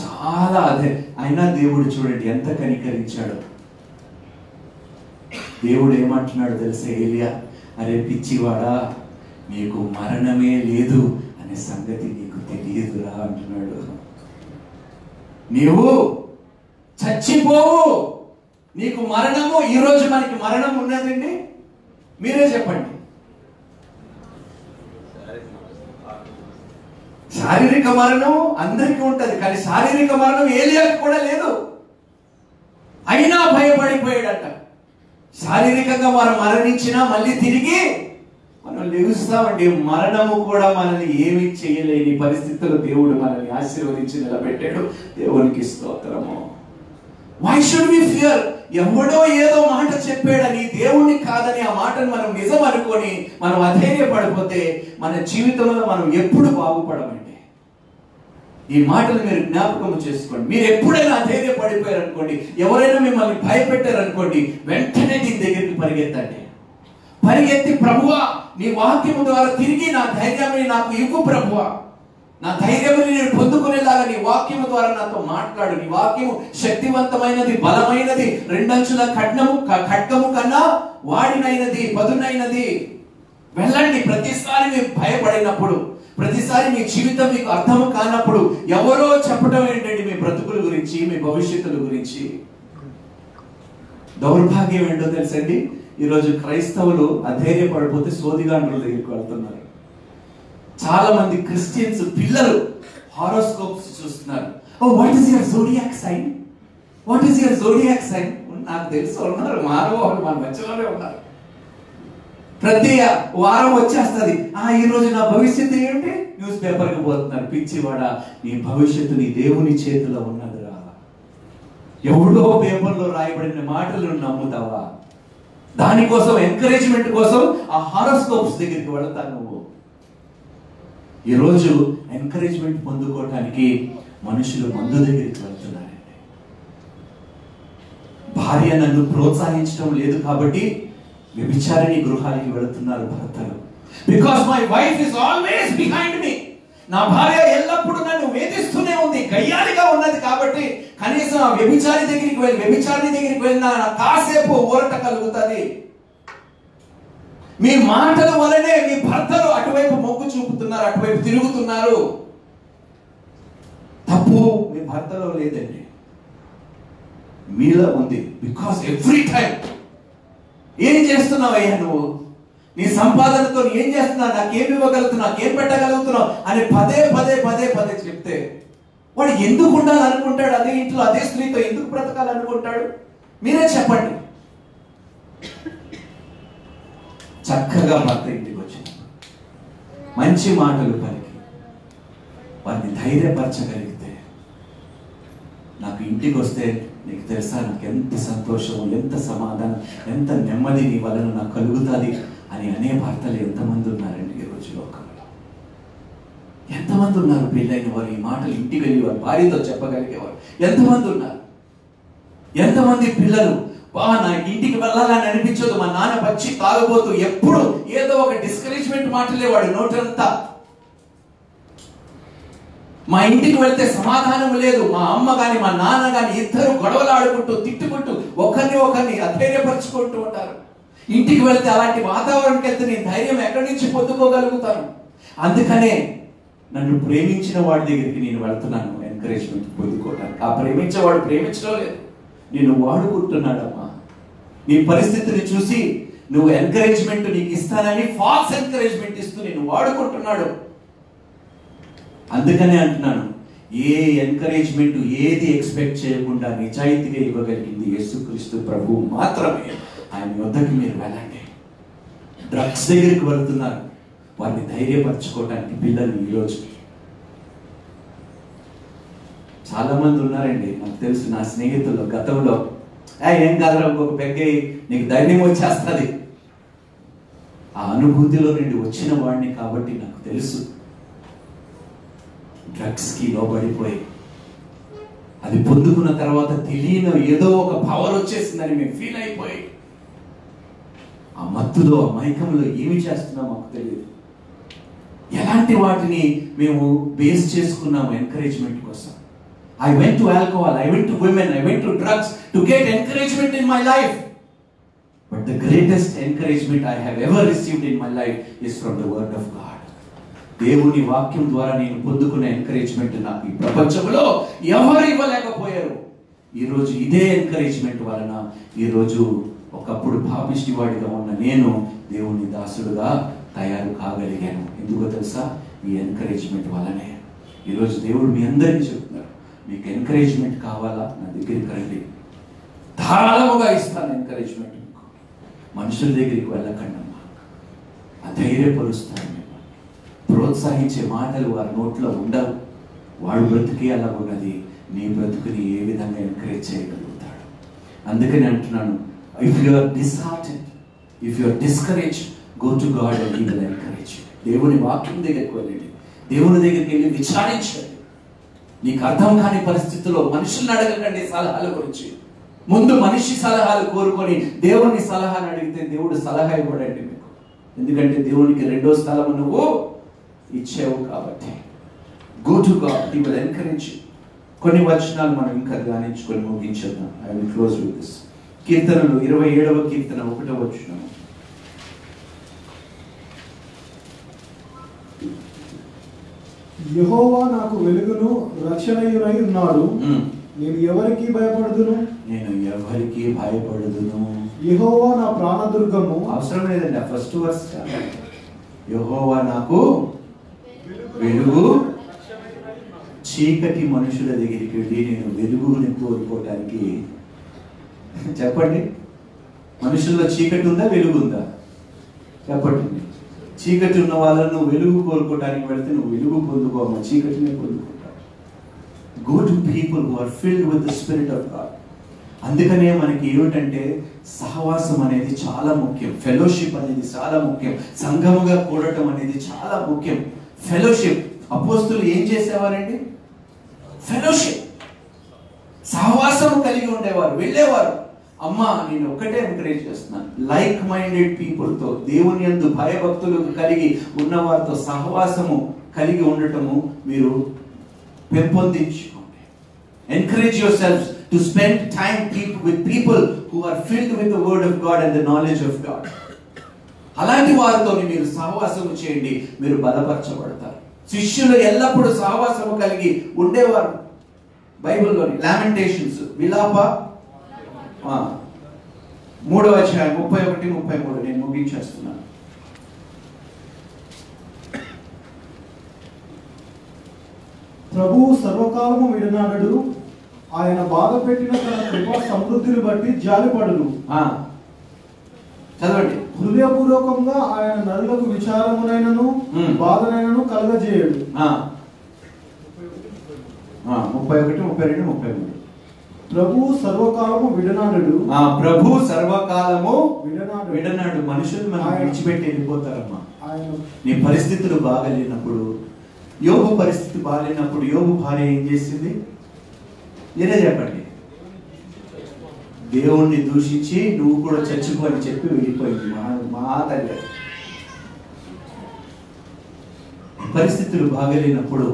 చాలా అదే అయినా దేవుడు చూడండి ఎంత కనికరించాడు. దేవుడు ఏమంటున్నాడు తెలుసా ఏలియా? అరే పిచ్చివాడా నీకు మరణమే లేదు అనే సంగతి నీకు తెలియదురా అంటున్నాడు. నీవు చచ్చిపోవు. నీకు మరణము ఈ రోజు మనకి మరణం ఉన్నదండి. మీరే చెప్పండి. శారీరక మరణం అందరికీ ఉంటుంది కానీ శారీరక మరణం ఏలియాకు కూడా లేదు. అయినా భయపడిపోయాడట. శారీరకంగా మనం మరణించినా మళ్ళీ తిరిగి మనం లెగుస్తామండి. మరణము కూడా మనల్ని ఏమీ చేయలేని పరిస్థితుల్లో దేవుడు మనల్ని ఆశీర్వదించి నిలబెట్టాడు. దేవునికి స్తోత్రము. వై షుడ్ వి ఫియర్ ఎవడో ఏదో మాట చెప్పాడని దేవుణ్ణి కాదని ఆ మాటను మనం నిజం అనుకొని మనం అధైర్యపడిపోతే మన జీవితంలో మనం ఎప్పుడు బాగుపడమండి. ఈ మాటలు మీరు జ్ఞాపకం చేసుకోండి. మీరు ఎప్పుడైనా అధైర్యపడిపోయారు అనుకోండి ఎవరైనా మిమ్మల్ని భయపెట్టారనుకోండి వెంటనే దీని దగ్గరికి పరిగెత్తండి. పరిగెత్తి ప్రభువ నీ వాక్యము ద్వారా తిరిగి నా ధైర్యాన్ని నాకు ఇవ్వు ప్రభువ. నా ధైర్యముని నేను పొందుకునేలాగా నీ వాక్యము ద్వారా నాతో మాట్లాడు. నీ వాక్యము శక్తివంతమైనది బలమైనది రెండంచుల ఖడ్నము ఖడ్గము కన్నా వాడినైనది పదునైనది. వెళ్ళండి ప్రతిసారి మీరు భయపడినప్పుడు ప్రతిసారి మీ జీవితం మీకు అర్థం కానప్పుడు ఎవరో చెప్పడం ఏంటండి మీ బ్రతుకుల గురించి మీ భవిష్యత్తుల గురించి? దౌర్భాగ్యం ఏంటో తెలుసండి? ఈరోజు క్రైస్తవులు అధైర్యపడిపోతే సోదిగాండ్రుల దగ్గరికి వెళ్తున్నారు. చాలా మంది క్రిస్టియన్స్ పిల్లలు హారోస్కోప్స్ చూస్తున్నారు. ఓ what is your zodiac sign what is your zodiac sign నాకు తెలుసు ఉన్నారు. మానవాళ్ళు మన మధ్యలోనే ఉన్నారు. ప్రతి వారం వచ్చేస్తుంది. ఆ ఈ రోజు నా భవిష్యత్తు ఏంటి? న్యూస్ పేపర్కి పోతున్నారు. పిచ్చివాడ నీ భవిష్యత్తు నీ దేవుని చేతిలో ఉన్నదిరా. ఎవడో పేపర్లో రాయబడిన మాటలు నమ్ముతావా? దానికోసం ఎంకరేజ్మెంట్ కోసం ఆ హారోస్కోప్స్ దగ్గరికి వెళతాను నువ్వు. ఈరోజు ఎంకరేజ్మెంట్ పొందుకోవటానికి మనుషులు మందు దగ్గరికి వెళ్తున్నారండి. భార్య నన్ను ప్రోత్సహించడం లేదు కాబట్టి వ్యభిచారిణి గృహానికి వెళుతున్నారు భర్తలు. Because my wife is always behind me నా భార్య ఎల్లప్పుడూ నన్ను వేధిస్తూనే ఉంది గయ్యాలిగా ఉన్నది కాబట్టి కనీసం ఆ వ్యభిచారి దగ్గరికి వెళ్ళి వ్యభిచారి దగ్గరికి వెళ్ళిన కాసేపు ఊరట కలుగుతుంది. మీ మాటల వలనే మీ భర్తలు అటువైపు మొగ్గు చూపుతున్నారు అటువైపు తిరుగుతున్నారు. తప్పు మీ భర్తలో లేదండి. మీలో ఉంది బికాస్ ఎవ్రీ టైం ఏం చేస్తున్నావు అయ్యా నువ్వు? నీ సంపాదనతో ఏం చేస్తున్నావు? నాకేం ఇవ్వగలుగుతున్నావు? నాకేం పెట్టగలుగుతున్నావు? అని పదే పదే పదే పదే చెప్తే వాడు ఎందుకు ఉండాలనుకుంటాడు? అదే ఇంట్లో అదే స్త్రీతో ఎందుకు బ్రతకాలనుకుంటాడు? మీరే చెప్పండి. చక్కగా భర్త ఇంటికి వచ్చింది. మంచి మాటలు పలికి. వారిని ధైర్యపరచగలిగితే నాకు ఇంటికి వస్తే నీకు తెలుసా నాకు ఎంత సంతోషం ఎంత సమాధానం ఎంత నెమ్మది నీ వలన నాకు కలుగుతుంది? అని అనే భర్తలు ఎంతమంది ఉన్నారండి ఈ రోజు లోకంలో? ఎంతమంది ఉన్నారు పెళ్ళైన వారు? ఈ మాటలు ఇంటికి వెళ్ళి వారు భార్యతో చెప్పగలిగేవారు. ఎంతమంది ఉన్నారు? ఎంతమంది పిల్లలు? బా నా ఇంటికి వెళ్ళాలని అనిపించదు. మా నాన్న పచ్చి తాగబోతూ ఎప్పుడు ఏదో ఒక డిస్కరేజ్మెంట్ మాటలేవాడు నోటంతా. మా ఇంటికి వెళ్తే సమాధానం లేదు. మా అమ్మ గాని మా నాన్న గాని ఇద్దరు గొడవలు ఆడుకుంటూ తిట్టుకుంటూ ఒకరిని ఒకరిని అధైర్యపరుచుకుంటూ ఉంటారు. ఇంటికి వెళ్తే అలాంటి వాతావరణంకి వెళ్తే నేను ధైర్యం ఎక్కడి నుంచి పొందుకోగలుగుతాను? అందుకనే నన్ను ప్రేమించిన వాడి దగ్గరికి నేను వెళ్తున్నాను ఎంకరేజ్మెంట్ పొందుకోవడానికి ఆ ప్రేమించేవాడు ప్రేమించడం లేదు. నేను వాడుకుంటున్నాడమ్మా. నీ పరిస్థితిని చూసి నువ్వు ఎంకరేజ్మెంట్ నీకు ఇస్తానని ఫాల్స్ ఎంకరేజ్మెంట్ ఇస్తూ నేను వాడుకుంటున్నాడు. అందుకనే అంటున్నాను ఏ ఎంకరేజ్మెంట్ ఏది ఎక్స్పెక్ట్ చేయకుండా నిజాయితీగా ఇవ్వగలిగింది యేసుక్రీస్తు ప్రభు మాత్రమే. ఆయన వద్దకు మీరు వెళ్ళండి. డ్రగ్స్ దగ్గరికి వెళ్తున్నారు. వారిని ధైర్యపరచుకోవడానికి పిల్లలు ఈరోజు చాలా మంది ఉన్నారండి. నాకు తెలుసు నా స్నేహితులు గతంలో. "ఏ, ఏం కాదురా ఇంకొక పెగ్గయి నీకు ధైర్యం వచ్చేస్తుంది. ఆ అనుభూతిలో నుండి వచ్చిన వాడిని కాబట్టి నాకు తెలుసు. డ్రగ్స్కి లోబడిపోయి అది పొందుకున్న తర్వాత తెలియని ఏదో ఒక పవర్ వచ్చేసిందని మేము ఫీల్ అయిపోయి ఆ మత్తులో ఆ మైకంలో ఏమి చేస్తున్నామో మాకు తెలియదు. ఎలాంటి వాటిని మేము బేస్ చేసుకున్నాము ఎంకరేజ్మెంట్ కోసం. I went to alcohol I went to women I went to drugs to get encouragement in my life but the greatest encouragement I have ever received in my life is from the word of God దేవుని వాక్యం ద్వారా నేను పొందుకున్న encouragement నాకు ఈ ప్రపంచంలో ఎవరు ఇవ్వలేకపోయారు. ఈరోజు ఇదే ఎంకరేజ్మెంట్ వలన ఈరోజు ఒకప్పుడు పాపిష్టి వాడిగా ఉన్న నేను దేవుని దాసుడుగా తయారు కాగలిగాను. ఎందుకో తెలుసా? ఈ ఎంకరేజ్మెంట్ వల్లనే. ఈరోజు దేవుడు మీ అందరికీ చెప్తున్నారు. మీకు ఎంకరేజ్మెంట్ కావాలా? నా దగ్గరికి రండి. ధారాళముగా ఇస్తాను ఎంకరేజ్మెంట్ మీకు. మనుషుల దగ్గరికి వెళ్ళకండమ్మా అధైర్యపరుస్తాను మిమ్మల్ని ప్రోత్సహించే మాటలు వారి నోట్లో ఉండవు. వాడు బ్రతికి అలా ఉన్నది నీ బ్రతుకుని ఏ విధంగా ఎంకరేజ్ చేయగలుగుతాడు? అందుకని అంటున్నాను if you are disheartened if you are discourage go to God and he will encourage దేవుని వాక్యం దగ్గరికి వెళ్ళండి. దేవుని దగ్గరికి వెళ్ళి విచారించండి. నీకు అర్థం కాని పరిస్థితుల్లో మనుషుల్ని అడగకండి సలహాల గురించి. ముందు మనిషి సలహాలు కోరుకొని దేవుని సలహాలు అడిగితే దేవుడు సలహా ఇవ్వడండి మీకు. ఎందుకంటే దేవునికి రెండో స్థలం నువ్వు ఇచ్చావు కాబట్టి. Go to God he will encourage కొన్ని వచనాలు మనం ఇంకా ధ్యానించుకొని ముగించేద్దాం. I will close with this కీర్తనలు ఇరవై ఏడవ కీర్తన ఒకటో వచనం. యెహోవా నాకు వెలుగును రక్షణయునై ఉన్నాడు. నేను ఎవరికి భయపడుదును? నేను ఎవరికి భయపడదును? యెహోవా నా ప్రాణదుర్గము. అవసరం లేదండి ఫస్ట్ వర్స్ యహోవా నాకు వెలుగు చీకటి మనుషుల దగ్గరికి వెళ్ళి నేను వెలుగుని కోరుకోవటానికి చెప్పండి. మనుషుల్లో చీకటి ఉందా వెలుగు ఉందా చెప్పండి. చీకటి ఉన్న వాళ్ళను వెలుగు కోరుకోవడానికి పెడితే నువ్వు వెలుగు పొందుకోమా చీకటిని పొందుకుంటావు. Go to people who are filled with the spirit of God అందుకనే మనకి ఏమిటంటే సహవాసం అనేది చాలా ముఖ్యం. ఫెలోషిప్ అనేది చాలా ముఖ్యం. సంఘముగా కూడటం అనేది చాలా ముఖ్యం. ఫెలోషిప్ అపోస్తులు ఏం చేసేవారండి? ఫెలోషిప్ సహవాసం కలిగి ఉండేవారు వెళ్ళేవారు. అమ్మా నేను ఒకటే ఎంకరేజ్ చేస్తున్నాను లైక్ మైండెడ్ పీపుల్తో దేవుని ఎందు భయభక్తులు కలిగి ఉన్నవారితో సహవాసము కలిగి ఉండటము మీరు పెంపొందించుకోండి. Encourage yourself to spend time with people who are filled with the word of God and the knowledge of God అలాంటి వారితో మీరు సహవాసము చేయండి. మీరు బలపరచబడతారు. శిష్యులు ఎల్లప్పుడూ సహవాసము కలిగి ఉండేవారు. బైబిల్లోని లామెంటేషన్స్ విలాప ఆ, మూడవ అధ్యాయం ముప్పై ఒకటి ముప్పై మూడు. నేను ముగించేస్తున్నాను ప్రభువు సర్వకాలము విడనాడడు. ఆయన బాధ పెట్టిన తన కృపా సమృద్ధిని బట్టి జాలిపడును. ఆ, చదవండి. హృదయపూర్వకంగా ఆయన నరులకు విచారమునైనను. బాధనైనను కలగజేయడు ముప్పై ఒకటి ముప్పై రెండు ముప్పై మూడు. ప్రభువు సర్వకాలము విడనాడడు. ఆ ప్రభు సర్వకాలము విడనాడు విడనాడు. మనుషులు మనం విడిచిపెట్టి వెళ్ళిపోతారమ్మా. ఆయన నీ పరిస్థితులు బాగలేనప్పుడు యోగు పరిస్థితి బాగలేనప్పుడు యోగు భార్య ఏం చేసింది? మీరే చెప్పండి. దేవుణ్ణి దూషించి నువ్వు కూడా చచ్చిపో అని చెప్పి వెళ్ళిపోయింది మా మా తల్లి. పరిస్థితులు బాగలేనప్పుడు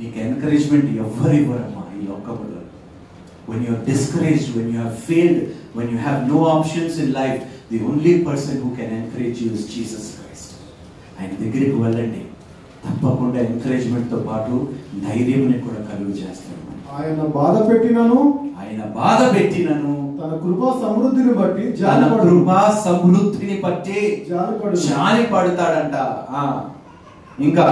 నీకు ఎంకరేజ్మెంట్ ఎవ్వరు ఇవ్వరమ్మా ఈ లోకంలో when you are discouraged, when you have failed, when you have no options in life, the only person who can encourage you is Jesus Christ. ఆయన దగ్గరికి వెళ్ళండి. తప్పకుండా ఎంకరేజ్మెంట్తో పాటు ధైర్యంని కూడా కలుగు చేస్తాడు. ఆయన బాధ పెట్టినను ఆయన బాధ పెట్టినను. తన కృపా సమృద్ధిని బట్టి తన కృపా సమృద్ధిని బట్టి జాలి పడతాడంట ఇంకా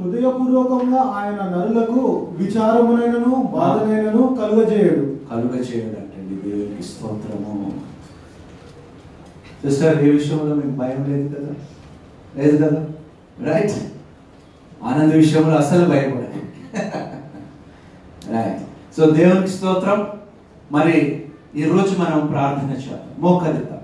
హృదయపూర్వకంగా ఆయన నరులకు విచారమునైనను బాధనైనను కలుగజేయడు. కలుగ చేయడంటండి దేవునికి స్తోత్రము. సిస్టర్ ఏ విషయంలో మీకు భయం లేదు కదా? లేదు కదా? రైట్ ఆనంద విషయంలో అసలు భయపడే రైట్ సో దేవునికి స్తోత్రం. మరి ఈరోజు మనం ప్రార్థన చేద్దాం. మోకరిద్దాం.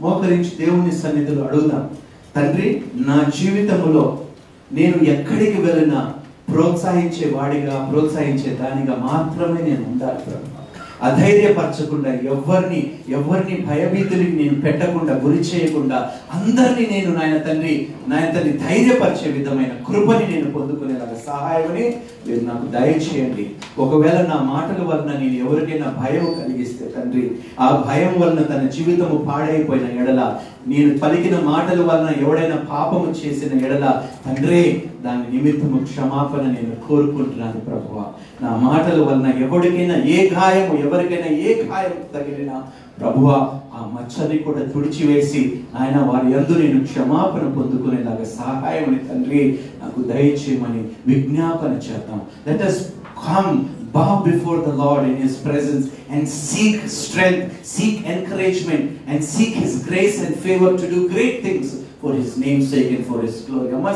మోకరించి దేవుని సన్నిధిలో అడుగుదాం. తండ్రి నా జీవితంలో నేను ఎక్కడికి వెళ్ళినా ప్రోత్సహించే వాడిగా ప్రోత్సహించే దానిగా మాత్రమే నేను ఉండాలి ప్రభు. అధైర్యపరచకుండా ఎవరిని ఎవరిని భయభీతులకి నేను పెట్టకుండా గురి చేయకుండా అందరినీ నేను నాయన తండ్రి నాయన తండ్రి ధైర్యపరిచే విధమైన కృపని నేను పొందుకునేలాగా సహాయమని మీరు నాకు దయచేయండి. ఒకవేళ నా మాటల వలన నేను ఎవరికైనా భయం కలిగిస్తే తండ్రి ఆ భయం వలన తన జీవితము పాడైపోయిన ఎడల నేను పలికిన మాటల వలన ఎవడైనా పాపము చేసిన ఎడల తండ్రి దాని నిమిత్తము క్షమాపణ నేను కోరుకుంటున్నాను ప్రభువ నా మాటల వలన ఎవరికైనా ఏ గాయము ఎవరికైనా ఏ గాయం తగిలినా ప్రభువ ఆ మచ్చని కూడా తుడిచివేసి ఆయన వారి యందు నేను క్షమాపణ పొందుకునేలాగా సహాయమని తండ్రి నాకు దయచేయమని విజ్ఞాపన చేద్దాం let us come bow before the Lord in His presence and seek strength, seek encouragement, and seek His grace and favor to do great things for His name's sake and for His glory. అమ్మ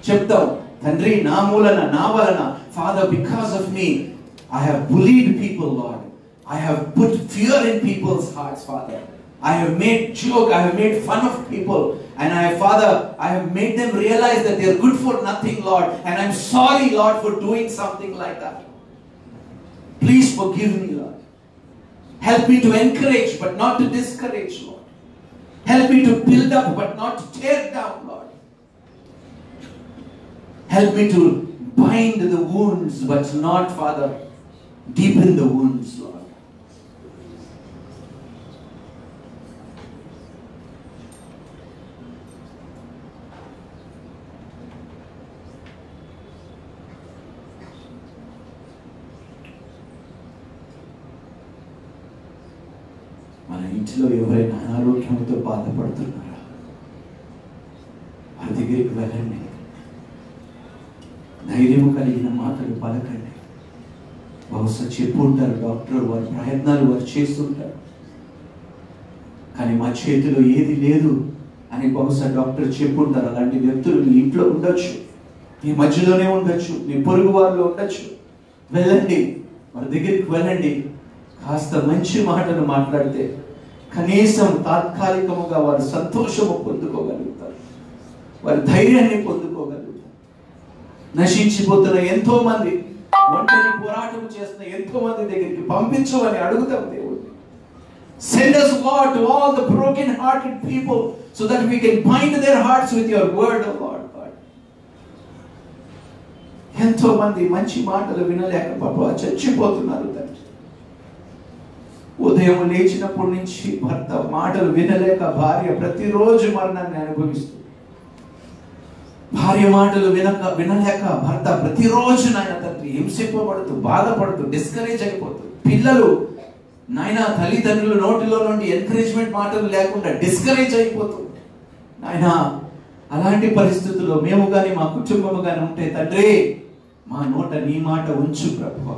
సిగ్గుపడకండి చెప్తాం తండ్రి నా మూలన నా వలన father because of me I have bullied people Lord I have put fear in people's hearts father I have made joke, I have made fun of people, and I have, Father, I have made them realize that they are good for nothing, Lord, and I'm sorry, Lord, for doing something like that. Please forgive me, Lord. Help me to encourage, but not to discourage, Lord. Help me to build up, but not to tear down, Lord. Help me to bind the wounds, but not, Father, deepen the wounds, Lord. మన ఇంటిలో ఎవరైనా అనారోగ్యంతో బాధపడుతున్నారా వారి దగ్గరికి వెళ్ళండి ధైర్యం కలిగిన మాటలు పలకండి. బహుశా చెప్పుంటారు డాక్టర్ వారి ప్రయత్నాలు వారు చేస్తుంటారు కానీ మా చేతిలో ఏది లేదు అని బహుశా డాక్టర్ చెప్పుంటారు అలాంటి వ్యక్తులు మీ ఇంట్లో ఉండొచ్చు మీ మధ్యలోనే ఉండొచ్చు మీ పొరుగు వారిలో ఉండొచ్చు. వెళ్ళండి వారి దగ్గరికి వెళ్ళండి. కాస్త మంచి మాటలు మాట్లాడితే కనీసం తాత్కాలికముగా వారు సంతోషము పొందుకోగలుగుతారు. వారి ధైర్యాన్ని పొందుకోగలుగుతారు. నశించిపోతున్న ఎంతో మంది ఒంటరి పోరాటం చేస్తున్న ఎంతో మంది దగ్గరికి పంపించమని అడుగుతాం దేవుడిని send us, Lord, to all the broken-hearted people so that we can bind their hearts with your word, Lord. God. ఎంతో మంది మంచి మాటలు వినలేక పాప చచ్చిపోతున్నారు తండ్రి ఉదయం లేచినప్పటి నుంచి భర్త మాటలు వినలేక భార్య ప్రతిరోజు మరణాన్ని అనుభవిస్తుంది భార్య మాటలు వినక వినలేక భర్త ప్రతిరోజు నాయన తండ్రి హింసింపబడుతూ బాధపడుతూ డిస్కరేజ్ అయిపోతూ పిల్లలు నాయన తల్లిదండ్రుల నోటిలో నుండి ఎంకరేజ్మెంట్ మాటలు లేకుండా డిస్కరేజ్ అయిపోతూ నాయన అలాంటి పరిస్థితుల్లో మేము కానీ మా కుటుంబము కానీ ఉంటే తండ్రి మా నోట నీ మాట ఉంచు ప్రభు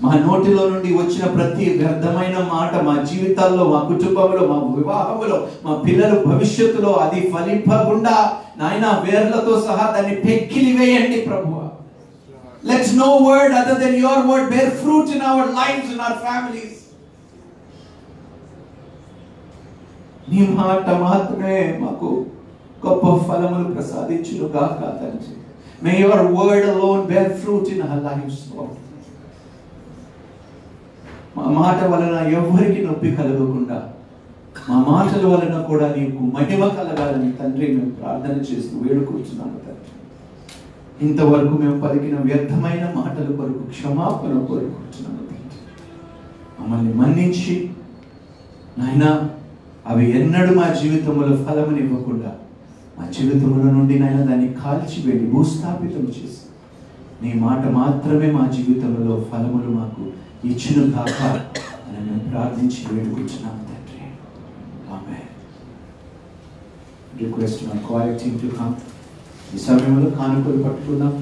మా నోటిలో నుండి వచ్చిన ప్రతి వ్యర్థమైన మాట మా జీవితాల్లో మా కుటుంబంలో మా వివాహంలో మా పిల్లల భవిష్యత్తులో అది ఫలింపకుండా నాయన వేర్లతో సహా దాన్ని పెక్కిలి వేయండి ప్రభు let's no word other than your word bear fruit in our life in our families నీ మాట మాత్రమే మాకు గొప్ప ఫలములు ప్రసాదించును గాక తండ్రి. May your word alone bear fruit in our life Lord మా మాట వలన ఎవరికి నొప్పి కలగకుండా మా మాటల వలన కూడా నీకు మహిమ కలగాలని తండ్రి మేము ప్రార్థన చేస్తూ వేడుకుంటున్నాము తండ్రి. ఇంతవరకు మేము పలికిన వ్యర్థమైన మాటల కొరకు క్షమాపణ కోరుకుంటున్నాము మమ్మల్ని మన్నించి నాయన అవి ఎన్నడూ మా జీవితంలో ఫలమునివ్వకుండా మా జీవితంలో నుండి నాయన దాన్ని కాల్చివేడి భూస్థాపితం చేసి నీ మాట మాత్రమే మా జీవితంలో ఫలములు మాకు ఇచ్చును కాక అని మేము ప్రార్థించి వేడుకుంటున్నాం తండ్రి. ఆమె రిక్వెస్ట్ మన క్వాలిటీ టు కమ్ ఈ సమయంలో కానుకలు పట్టుకుందాం.